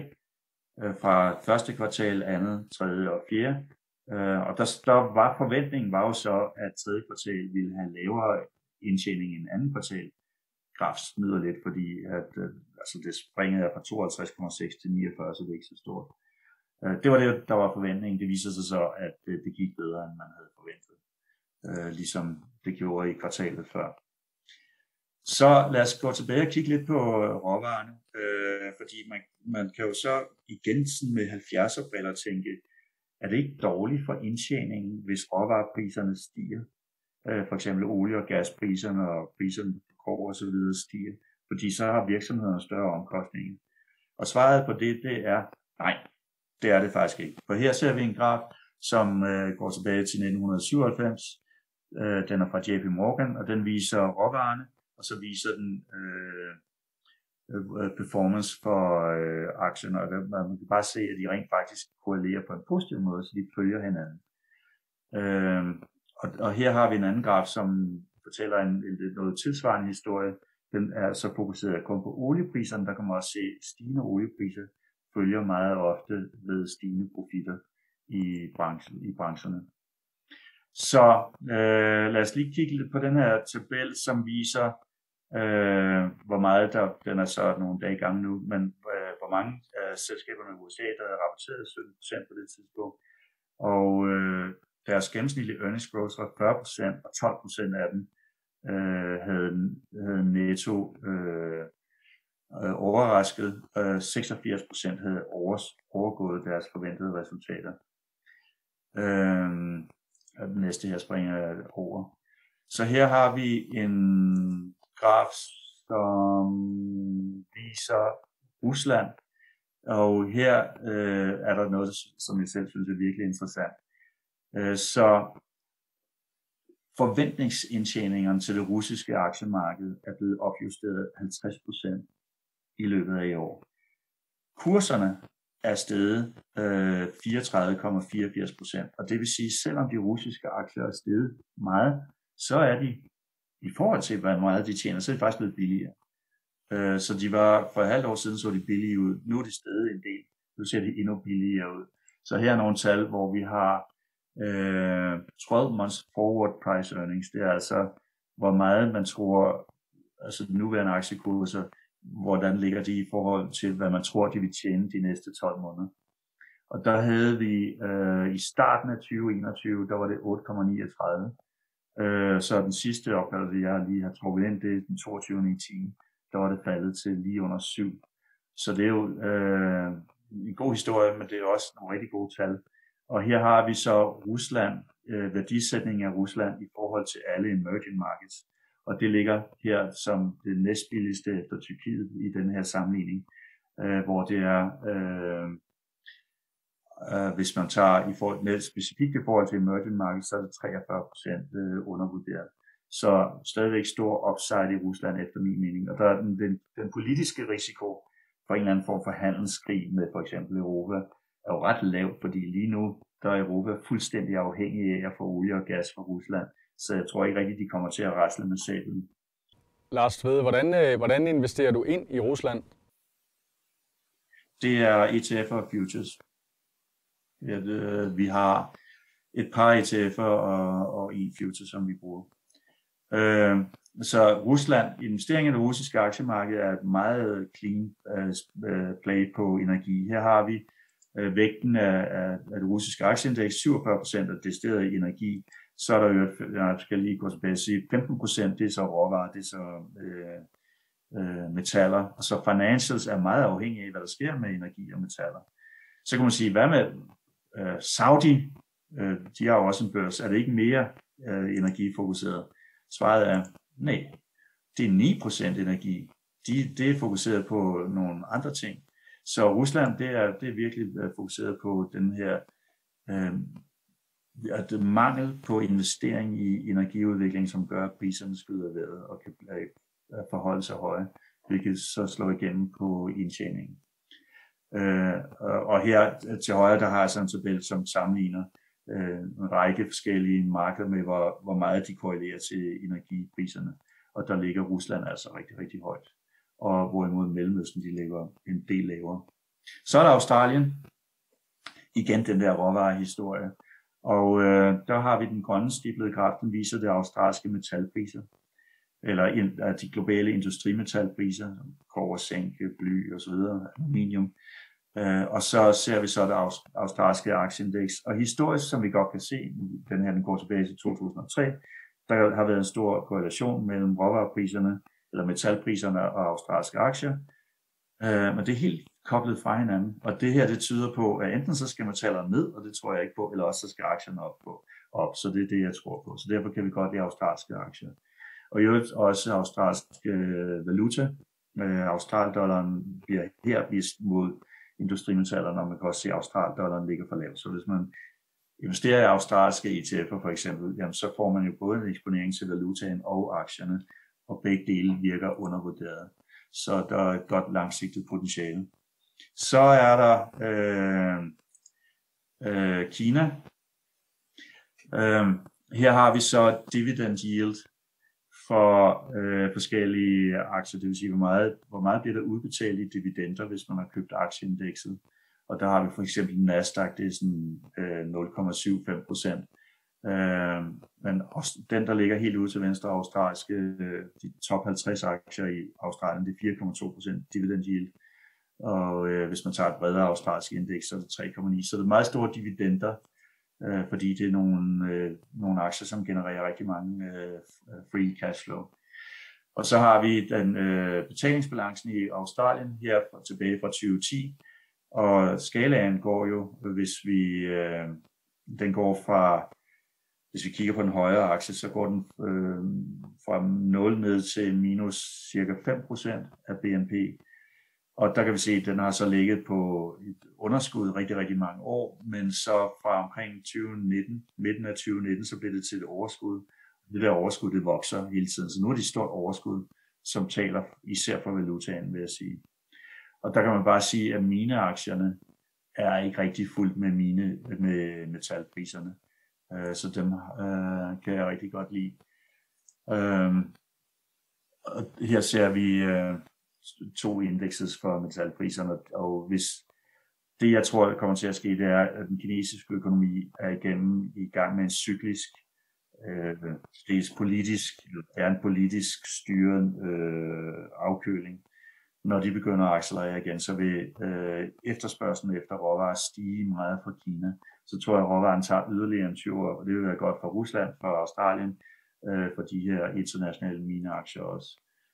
øh, fra første kvartal, andet, tredje og fjerde. Øh, og der, der var forventningen var jo så, at tredje kvartal ville have lavere indtjening end andet kvartal. Graf snyder lidt, fordi at, øh, altså det springede fra 52,6 til 49, så det er ikke så stort. Øh, det var det, der var forventningen. Det viser sig så, at øh, det gik bedre, end man havde forventet. Øh, ligesom det gjorde i kvartalet før. Så lad os gå tilbage og kigge lidt på øh, råvarerne, øh, fordi man, man kan jo så igen sådan med 70'er briller tænke, er det ikke dårligt for indtjeningen, hvis råvarepriserne stiger? Øh, for eksempel olie- og gaspriserne og priserne på kår og så videre stiger, fordi så har virksomhederne større omkostninger. Og svaret på det, det er nej, det er det faktisk ikke. For her ser vi en graf, som øh, går tilbage til 1997. Øh, den er fra JP Morgan, og den viser råvarerne, og så viser den øh, øh, performance for øh, aktierne, og man kan bare se, at de rent faktisk korrelerer på en positiv måde, så de følger hinanden. Øh, og, og her har vi en anden graf, som fortæller en, en noget tilsvarende historie. Den er så fokuseret kun på oliepriserne, der kan man også se stigende oliepriser følger meget ofte ved stigende profitter i, branchen, i brancherne. Så øh, lad os lige kigge lidt på den her tabel, som viser, øh, hvor meget der, den er så nogle dage i gang nu, men øh, hvor mange øh, af selskaberne i USA, der har rapporteret 17% på det tidspunkt, og øh, deres gennemsnitlige earnings growth var 40%, og 12% af dem øh, havde, havde netto øh, øh, overrasket. Øh, 86 procent havde overgået deres forventede resultater. Øh, den næste her springer jeg over. Så her har vi en graf, som viser Rusland, og her øh, er der noget, som jeg selv synes er virkelig interessant. Øh, så forventningsindtjeningerne til det russiske aktiemarked er blevet opjusteret 50 procent i løbet af i år. Kurserne er steget øh, 34,84 procent, og det vil sige, selvom de russiske aktier er steget meget, så er de i forhold til, hvor meget de tjener, så er de faktisk blevet billigere. Øh, så de var, for et halvt år siden så de billige ud, nu er de steget en del, nu ser de endnu billigere ud. Så her er nogle tal, hvor vi har øh, 12 months forward price earnings, det er altså, hvor meget man tror, altså den nuværende aktiekurser, hvordan ligger de i forhold til, hvad man tror, de vil tjene de næste 12 måneder. Og der havde vi øh, i starten af 2021, der var det 8,39. Øh, så den sidste opgørelse, jeg lige har trukket ind, det er den 22. i 10. Der var det faldet til lige under 7. Så det er jo øh, en god historie, men det er også nogle rigtig gode tal. Og her har vi så Rusland, øh, værdisætningen af Rusland i forhold til alle emerging markets og det ligger her som det næstbilligste efter Tyrkiet i den her sammenligning, øh, hvor det er, øh, øh, hvis man tager i forhold, med specifikt i forhold til emerging markets, så er det 43 procent øh, undervurderet. Så stadigvæk stor upside i Rusland efter min mening. Og der er den, den, den politiske risiko for en eller anden form for handelskrig med for eksempel Europa er jo ret lav, fordi lige nu der er Europa fuldstændig afhængig af at få olie og gas fra Rusland. Så jeg tror ikke rigtigt, de kommer til at rasle med sablen. Lars Tvede, hvordan, øh, hvordan investerer du ind i Rusland? Det er ETF og futures. Vi har et par ETF'er og, og en future, som vi bruger. Øh, så Rusland, investeringen i det russiske aktiemarked er et meget clean uh, play på energi. Her har vi øh, vægten af, af, af det russiske aktieindeks, 47% af destilleret energi, så er der jo, jeg skal lige gå tilbage og sige, 15% det er så råvarer, det er så øh, øh, metaller, og så financials er meget afhængige af, hvad der sker med energi og metaller. Så kan man sige, hvad med øh, Saudi, øh, de har jo også en børs, er det ikke mere øh, energifokuseret? Svaret er, nej, det er 9% energi. De, det er fokuseret på nogle andre ting. Så Rusland, det er, det er virkelig øh, fokuseret på den her øh, at mangel på investering i energiudvikling, som gør, at priserne skyder vejret og kan øh, forholde sig høje, hvilket så slår igennem på indtjeningen. Øh, og her til højre, der har jeg sådan en tabel, som sammenligner øh, en række forskellige markeder med, hvor, hvor meget de korrelerer til energipriserne. Og der ligger Rusland altså rigtig, rigtig højt. Og hvorimod Mellemøsten, de ligger en del lavere. Så er der Australien. Igen den der råvarehistorie. Og øh, der har vi den grønne stiplede graf, den viser det australske metalpriser, eller de globale industrimetalpriser, kover, zink, bly osv., aluminium. Øh, og så ser vi så det australske aktieindeks. Og historisk, som vi godt kan se, den her den går tilbage til 2003, der har været en stor korrelation mellem råvarepriserne, eller metalpriserne og australske aktier. Øh, men det er helt koblet fra hinanden. Og det her, det tyder på, at enten så skal metallerne ned, og det tror jeg ikke på, eller også så skal aktierne op, på, op. Så det er det, jeg tror på. Så derfor kan vi godt lide australske aktier. Og i øvrigt også australske øh, valuta. Øh, australdollaren bliver her vist mod industrimetallerne, og man kan også se, at australdollaren ligger for lavt. Så hvis man investerer i australske ETF'er for eksempel, jamen, så får man jo både en eksponering til valutaen og aktierne, og begge dele virker undervurderet. Så der er et godt langsigtet potentiale. Så er der øh, øh, Kina. Øh, her har vi så dividend yield for øh, forskellige aktier, det vil sige, hvor meget, hvor meget bliver der udbetalt i dividender, hvis man har købt aktieindekset. Og der har vi for eksempel Nasdaq, det er sådan øh, 0,75 procent. Øh, men også den, der ligger helt ude til venstre, australske, øh, de top 50 aktier i Australien, det er 4,2 procent dividend yield. Og øh, hvis man tager et bredere australsk indeks, så er det 3,9. Så det er meget store dividender, øh, fordi det er nogle, øh, nogle aktier, som genererer rigtig mange øh, free cash flow. Og så har vi den øh, betalingsbalancen i Australien her fra, tilbage fra 2010. Og skalaen går jo, hvis vi, øh, den går fra, hvis vi kigger på den højre akse, så går den øh, fra 0 ned til minus cirka 5% af BNP. Og der kan vi se, at den har så ligget på et underskud rigtig, rigtig mange år, men så fra omkring 2019, midten af 2019, så blev det til et overskud. Det der overskud, det vokser hele tiden. Så nu er det et stort overskud, som taler især for valutaen, vil jeg sige. Og der kan man bare sige, at mine aktierne er ikke rigtig fuldt med mine med metalpriserne. Øh, så dem øh, kan jeg rigtig godt lide. Øh, her ser vi øh, to indekses for metalpriserne, og hvis det, jeg tror, der kommer til at ske, det er, at den kinesiske økonomi er igennem i gang med en cyklisk, øh, dels politisk, er en politisk styret øh, afkøling. Når de begynder at accelerere igen, så vil øh, efterspørgselen efter råvarer stige meget fra Kina. Så tror jeg, at råvaren tager yderligere en 20 år, og det vil være godt for Rusland, for Australien, øh, for de her internationale mineaktier også.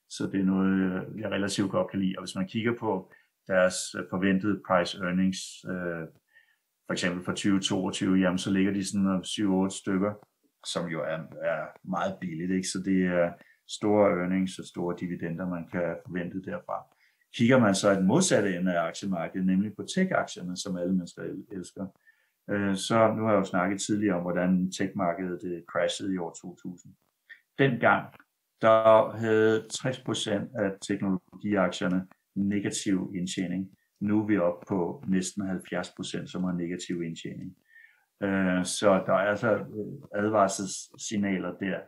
Så det er noget, jeg relativt godt kan lide. Og hvis man kigger på deres forventede price earnings, øh, for eksempel for 2022, jamen så ligger de sådan 7-8 stykker, som jo er, er meget billigt. Ikke? Så det er store earnings og store dividender, man kan forvente derfra. Kigger man så i den modsatte ende af aktiemarkedet, nemlig på tech-aktierne, som alle mennesker elsker, øh, så nu har jeg jo snakket tidligere om, hvordan tech-markedet øh, crashede i år 2000. Dengang der havde 60% af teknologiaktierne negativ indtjening. Nu er vi oppe på næsten 70%, som har negativ indtjening. Øh, så der er altså advarselssignaler der.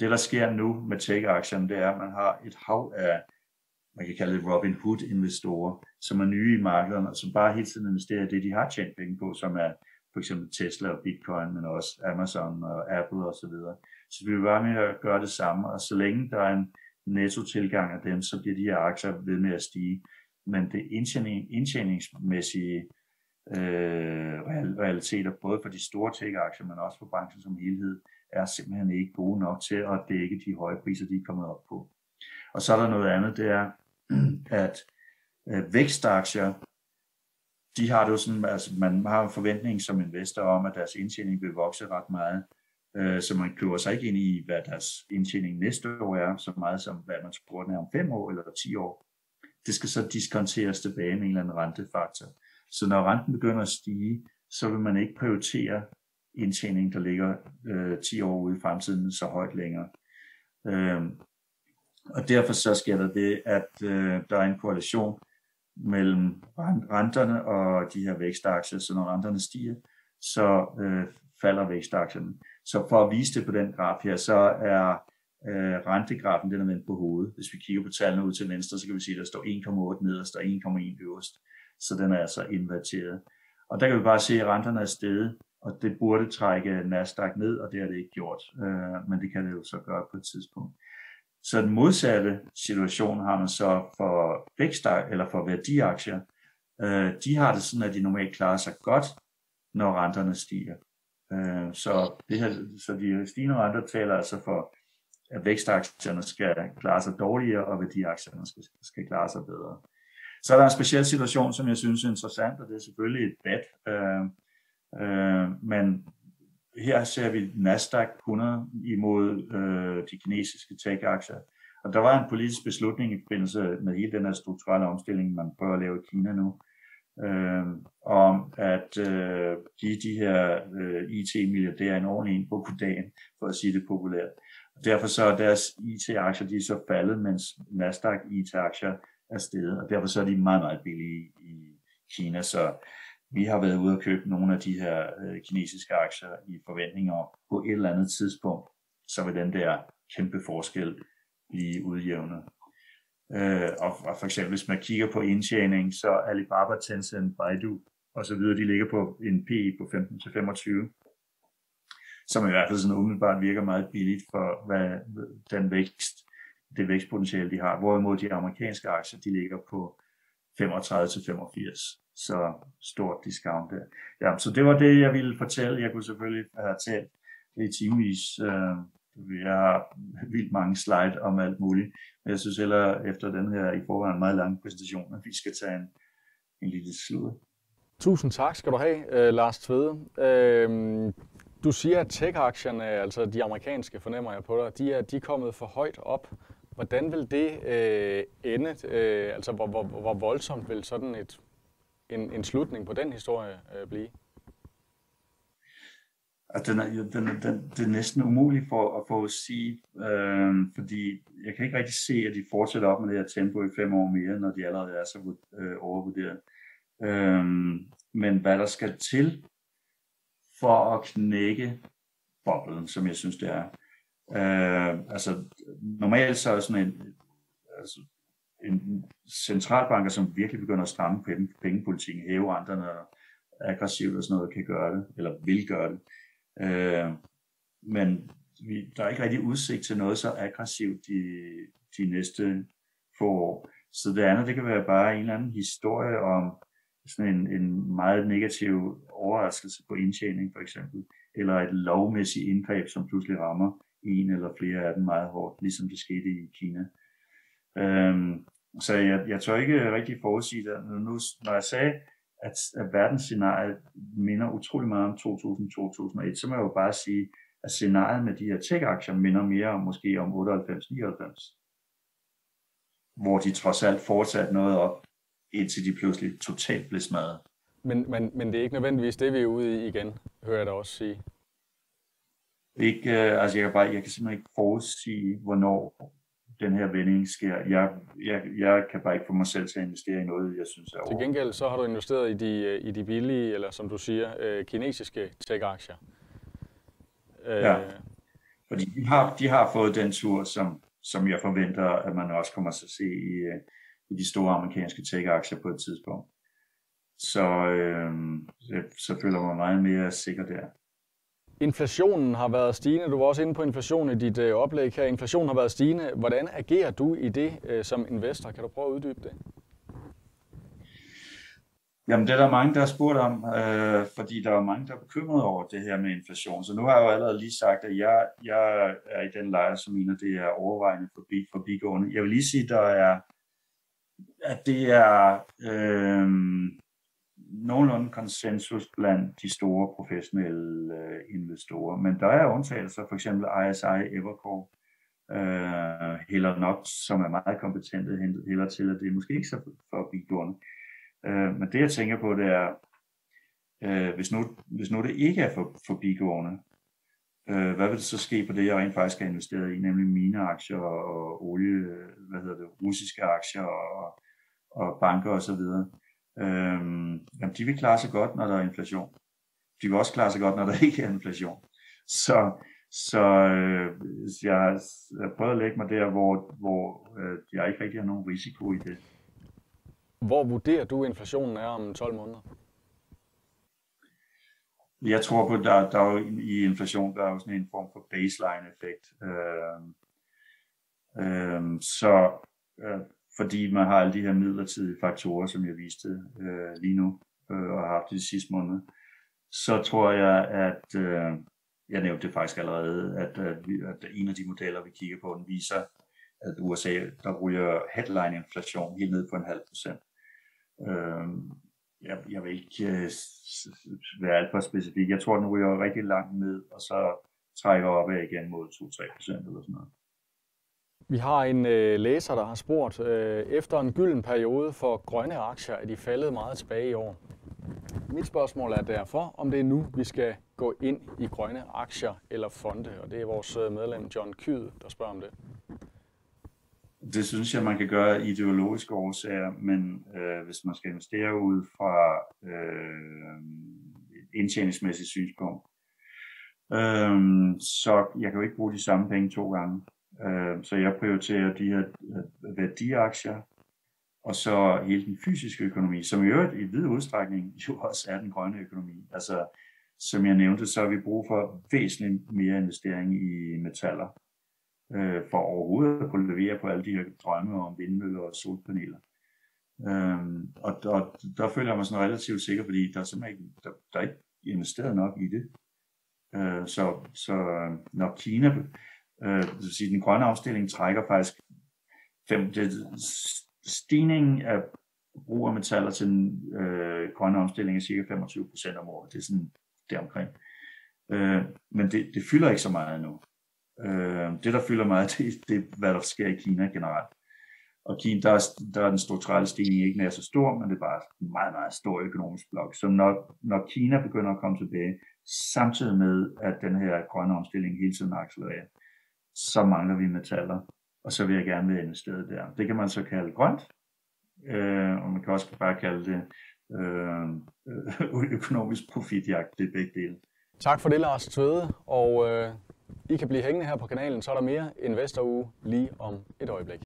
Det, der sker nu med tech-aktierne, det er, at man har et hav af man kan kalde det Robin Hood-investorer, som er nye i markederne, og som bare hele tiden investerer i det, de har tjent penge på, som er for eksempel Tesla og Bitcoin, men også Amazon og Apple osv. Så, videre. så vi vil bare med at gøre det samme, og så længe der er en netto-tilgang af dem, så bliver de her aktier ved med at stige. Men det indtjening, indtjeningsmæssige øh, realiteter, både for de store tech-aktier, men også for branchen som helhed, er simpelthen ikke gode nok til at dække de høje priser, de er kommet op på. Og så er der noget andet, det er, Mm. at øh, vækstaktier, de har det jo sådan, altså man har en forventning som investor om, at deres indtjening vil vokse ret meget, øh, så man køber sig ikke ind i, hvad deres indtjening næste år er, så meget som hvad man tror, den er om 5 år eller 10 år. Det skal så diskonteres tilbage med en eller anden rentefaktor. Så når renten begynder at stige, så vil man ikke prioritere indtjening, der ligger øh, 10 år ude i fremtiden, så højt længere. Øh, og derfor så sker der det, at øh, der er en korrelation mellem renterne og de her vækstaktier, så når renterne stiger, så øh, falder vækstaktierne. Så for at vise det på den graf her, så er øh, rentegrafen den er vendt på hovedet. Hvis vi kigger på tallene ud til venstre, så kan vi se, at der står 1,8 nederst og 1,1 øverst. Så den er altså inverteret. Og der kan vi bare se, at renterne er steget, og det burde trække Nasdaq ned, og det har det ikke gjort. Øh, men det kan det jo så gøre på et tidspunkt. Så den modsatte situation har man så for vækstak eller for værdiaktier. Øh, de har det sådan, at de normalt klarer sig godt, når renterne stiger. Øh, så, det her, så de stigende renter taler altså for, at vækstaktierne skal klare sig dårligere, og værdiaktierne skal, skal klare sig bedre. Så er der en speciel situation, som jeg synes er interessant, og det er selvfølgelig et bet. Øh, øh, men her ser vi Nasdaq 100 imod øh, de kinesiske tech-aktier. Og der var en politisk beslutning i forbindelse med hele den her strukturelle omstilling, man prøver at lave i Kina nu, øh, om at øh, give de her øh, IT-milliardærer en ordentlig en på dagen, for at sige det populært. Og derfor så er deres IT-aktier de er så faldet, mens Nasdaq IT-aktier er steget, og derfor så er de meget, meget billige i Kina. Så vi har været ude og købe nogle af de her øh, kinesiske aktier i forventning om, på et eller andet tidspunkt, så vil den der kæmpe forskel blive udjævnet. Øh, og, og for eksempel, hvis man kigger på indtjening, så Alibaba, Tencent, Baidu og så videre, de ligger på en PE på 15-25, som i hvert fald sådan umiddelbart virker meget billigt for hvad den vækst, det vækstpotentiale, de har. Hvorimod de amerikanske aktier, de ligger på 35-85 så stort discount der. Ja, så det var det, jeg ville fortælle. Jeg kunne selvfølgelig have talt i timevis. Øh, jeg har vildt mange slide om alt muligt. Men jeg synes heller efter den her i forvejen meget lange præsentation, at vi skal tage en, en lille slud. Tusind tak skal du have, øh, Lars Tvede. Uh, du siger, at tech-aktierne, altså de amerikanske, fornemmer jeg på dig, de er, de er kommet for højt op. Hvordan vil det øh, ende? Øh, altså, hvor, hvor, hvor voldsomt vil sådan et en, en slutning på den historie øh, blive? At den er, den, den, det er næsten umuligt for at få at sige, øh, fordi jeg kan ikke rigtig se, at de fortsætter op med det her tempo i fem år mere, når de allerede er så øh, overvurderet. Øh, men hvad der skal til for at knække boblen, som jeg synes det er. Øh, altså normalt så er sådan en, altså, en centralbanker, som virkelig begynder at stramme pengepolitikken, hæve renterne aggressivt og sådan noget, kan gøre det, eller vil gøre det. Øh, men vi, der er ikke rigtig udsigt til noget så aggressivt de, de næste få år. Så det andet, det kan være bare en eller anden historie om sådan en, en meget negativ overraskelse på indtjening for eksempel, eller et lovmæssigt indgreb, som pludselig rammer en eller flere af dem meget hårdt, ligesom det skete i Kina. Øhm, så jeg, jeg tør ikke rigtig forudsige det. Nu, når jeg sagde, at, at verdens scenarie minder utrolig meget om 2000-2001, så må jeg jo bare sige, at scenariet med de her tech-aktier minder mere om måske om 98-99, hvor de trods alt fortsat noget op, indtil de pludselig totalt blev smadret. Men, men, men det er ikke nødvendigvis det, vi er ude i igen, hører jeg da også sige. Ikke, øh, altså jeg kan, bare, jeg kan simpelthen ikke forudsige, hvornår den her vending sker. Jeg, jeg, jeg kan bare ikke få mig selv til at investere i noget, jeg synes er over. Til gengæld så har du investeret i de, i de billige, eller som du siger, øh, kinesiske tech-aktier. Øh, ja, fordi de har, de har fået den tur, som, som jeg forventer, at man også kommer til at se i, i de store amerikanske tech-aktier på et tidspunkt. Så, øh, så, så føler jeg mig meget mere sikker der. Inflationen har været stigende. Du var også inde på inflation i dit øh, oplæg her. Inflationen har været stigende. Hvordan agerer du i det øh, som investor? Kan du prøve at uddybe det? Jamen, det er der mange, der har spurgt om, øh, fordi der er mange, der er bekymrede over det her med inflation. Så nu har jeg jo allerede lige sagt, at jeg, jeg er i den lejr, som mener, det er overvejende forbi, forbigående. Jeg vil lige sige, der er, at det er øh, nogenlunde konsensus blandt de store professionelle øh, investorer. Men der er undtagelser, for eksempel ISI Evercore, øh, heller nok, som er meget kompetente, heller til, at det er måske ikke så for forbigående. Øh, men det jeg tænker på, det er, øh, hvis, nu, hvis nu det ikke er for, for forbigående, øh, hvad vil det så ske på det, jeg rent faktisk har investeret i, nemlig mine aktier og olie, hvad hedder det, russiske aktier og, og banker osv. Øh, jamen, de vil klare sig godt, når der er inflation. De vil også klare sig godt, når der ikke er inflation. Så, så øh, jeg, jeg prøver at lægge mig der, hvor, hvor øh, jeg ikke rigtig har nogen risiko i det. Hvor vurderer du, inflationen er om 12 måneder? Jeg tror på, at der, der er jo i inflation, der er jo sådan en form for baseline-effekt. Øh, øh, så øh, fordi man har alle de her midlertidige faktorer, som jeg viste øh, lige nu, øh, og har haft de sidste måneder, så tror jeg, at øh, jeg nævnte det faktisk allerede, at, at, vi, at en af de modeller, vi kigger på, den viser, at USA, der ryger headline-inflation helt ned på en halv procent. Øh, jeg, jeg vil ikke øh, være alt for specifik. Jeg tror, den ryger rigtig langt ned, og så trækker op af igen mod 2-3 procent eller sådan noget. Vi har en øh, læser, der har spurgt, øh, efter en gylden periode for grønne aktier, er de faldet meget tilbage i år. Mit spørgsmål er derfor, om det er nu, vi skal gå ind i grønne aktier eller fonde, og det er vores øh, medlem John Kyd, der spørger om det. Det synes jeg, man kan gøre af ideologiske årsager, men øh, hvis man skal investere ud fra øh, et indtjeningsmæssigt synspunkt, øh, så jeg kan jo ikke bruge de samme penge to gange. Øh, så jeg prioriterer de her øh, værdiaktier, og så hele den fysiske økonomi, som i øvrigt i vid udstrækning jo også er den grønne økonomi. Altså, som jeg nævnte, så har vi brug for væsentligt mere investering i metaller øh, for overhovedet at kunne levere på alle de her drømme om vindmøller og solpaneler. Øhm, og, og der føler jeg mig sådan relativt sikker, fordi der er simpelthen ikke, der, der er ikke investeret nok i det. Øh, så, så øh, når Kina, øh, det vil sige, den grønne omstilling trækker faktisk fem, det, stigningen af brug af metaller til den øh, grønne omstilling er cirka 25 procent om året. Det er sådan deromkring. Øh, men det, det fylder ikke så meget nu. Øh, det, der fylder meget, det, det er, hvad der sker i Kina generelt. Og Kina, der er, der er den strukturelle stigning ikke nær så stor, men det er bare en meget, meget stor økonomisk blok. Så når, når Kina begynder at komme tilbage, samtidig med, at den her grønne omstilling hele tiden accelererer, så mangler vi metaller, og så vil jeg gerne være investeret der. Det kan man så kalde grønt, øh, og man kan også bare kalde det øh, økonomisk profitjagt, det er begge dele. Tak for det, Lars Tvede, og øh, I kan blive hængende her på kanalen, så er der mere Investoruge lige om et øjeblik.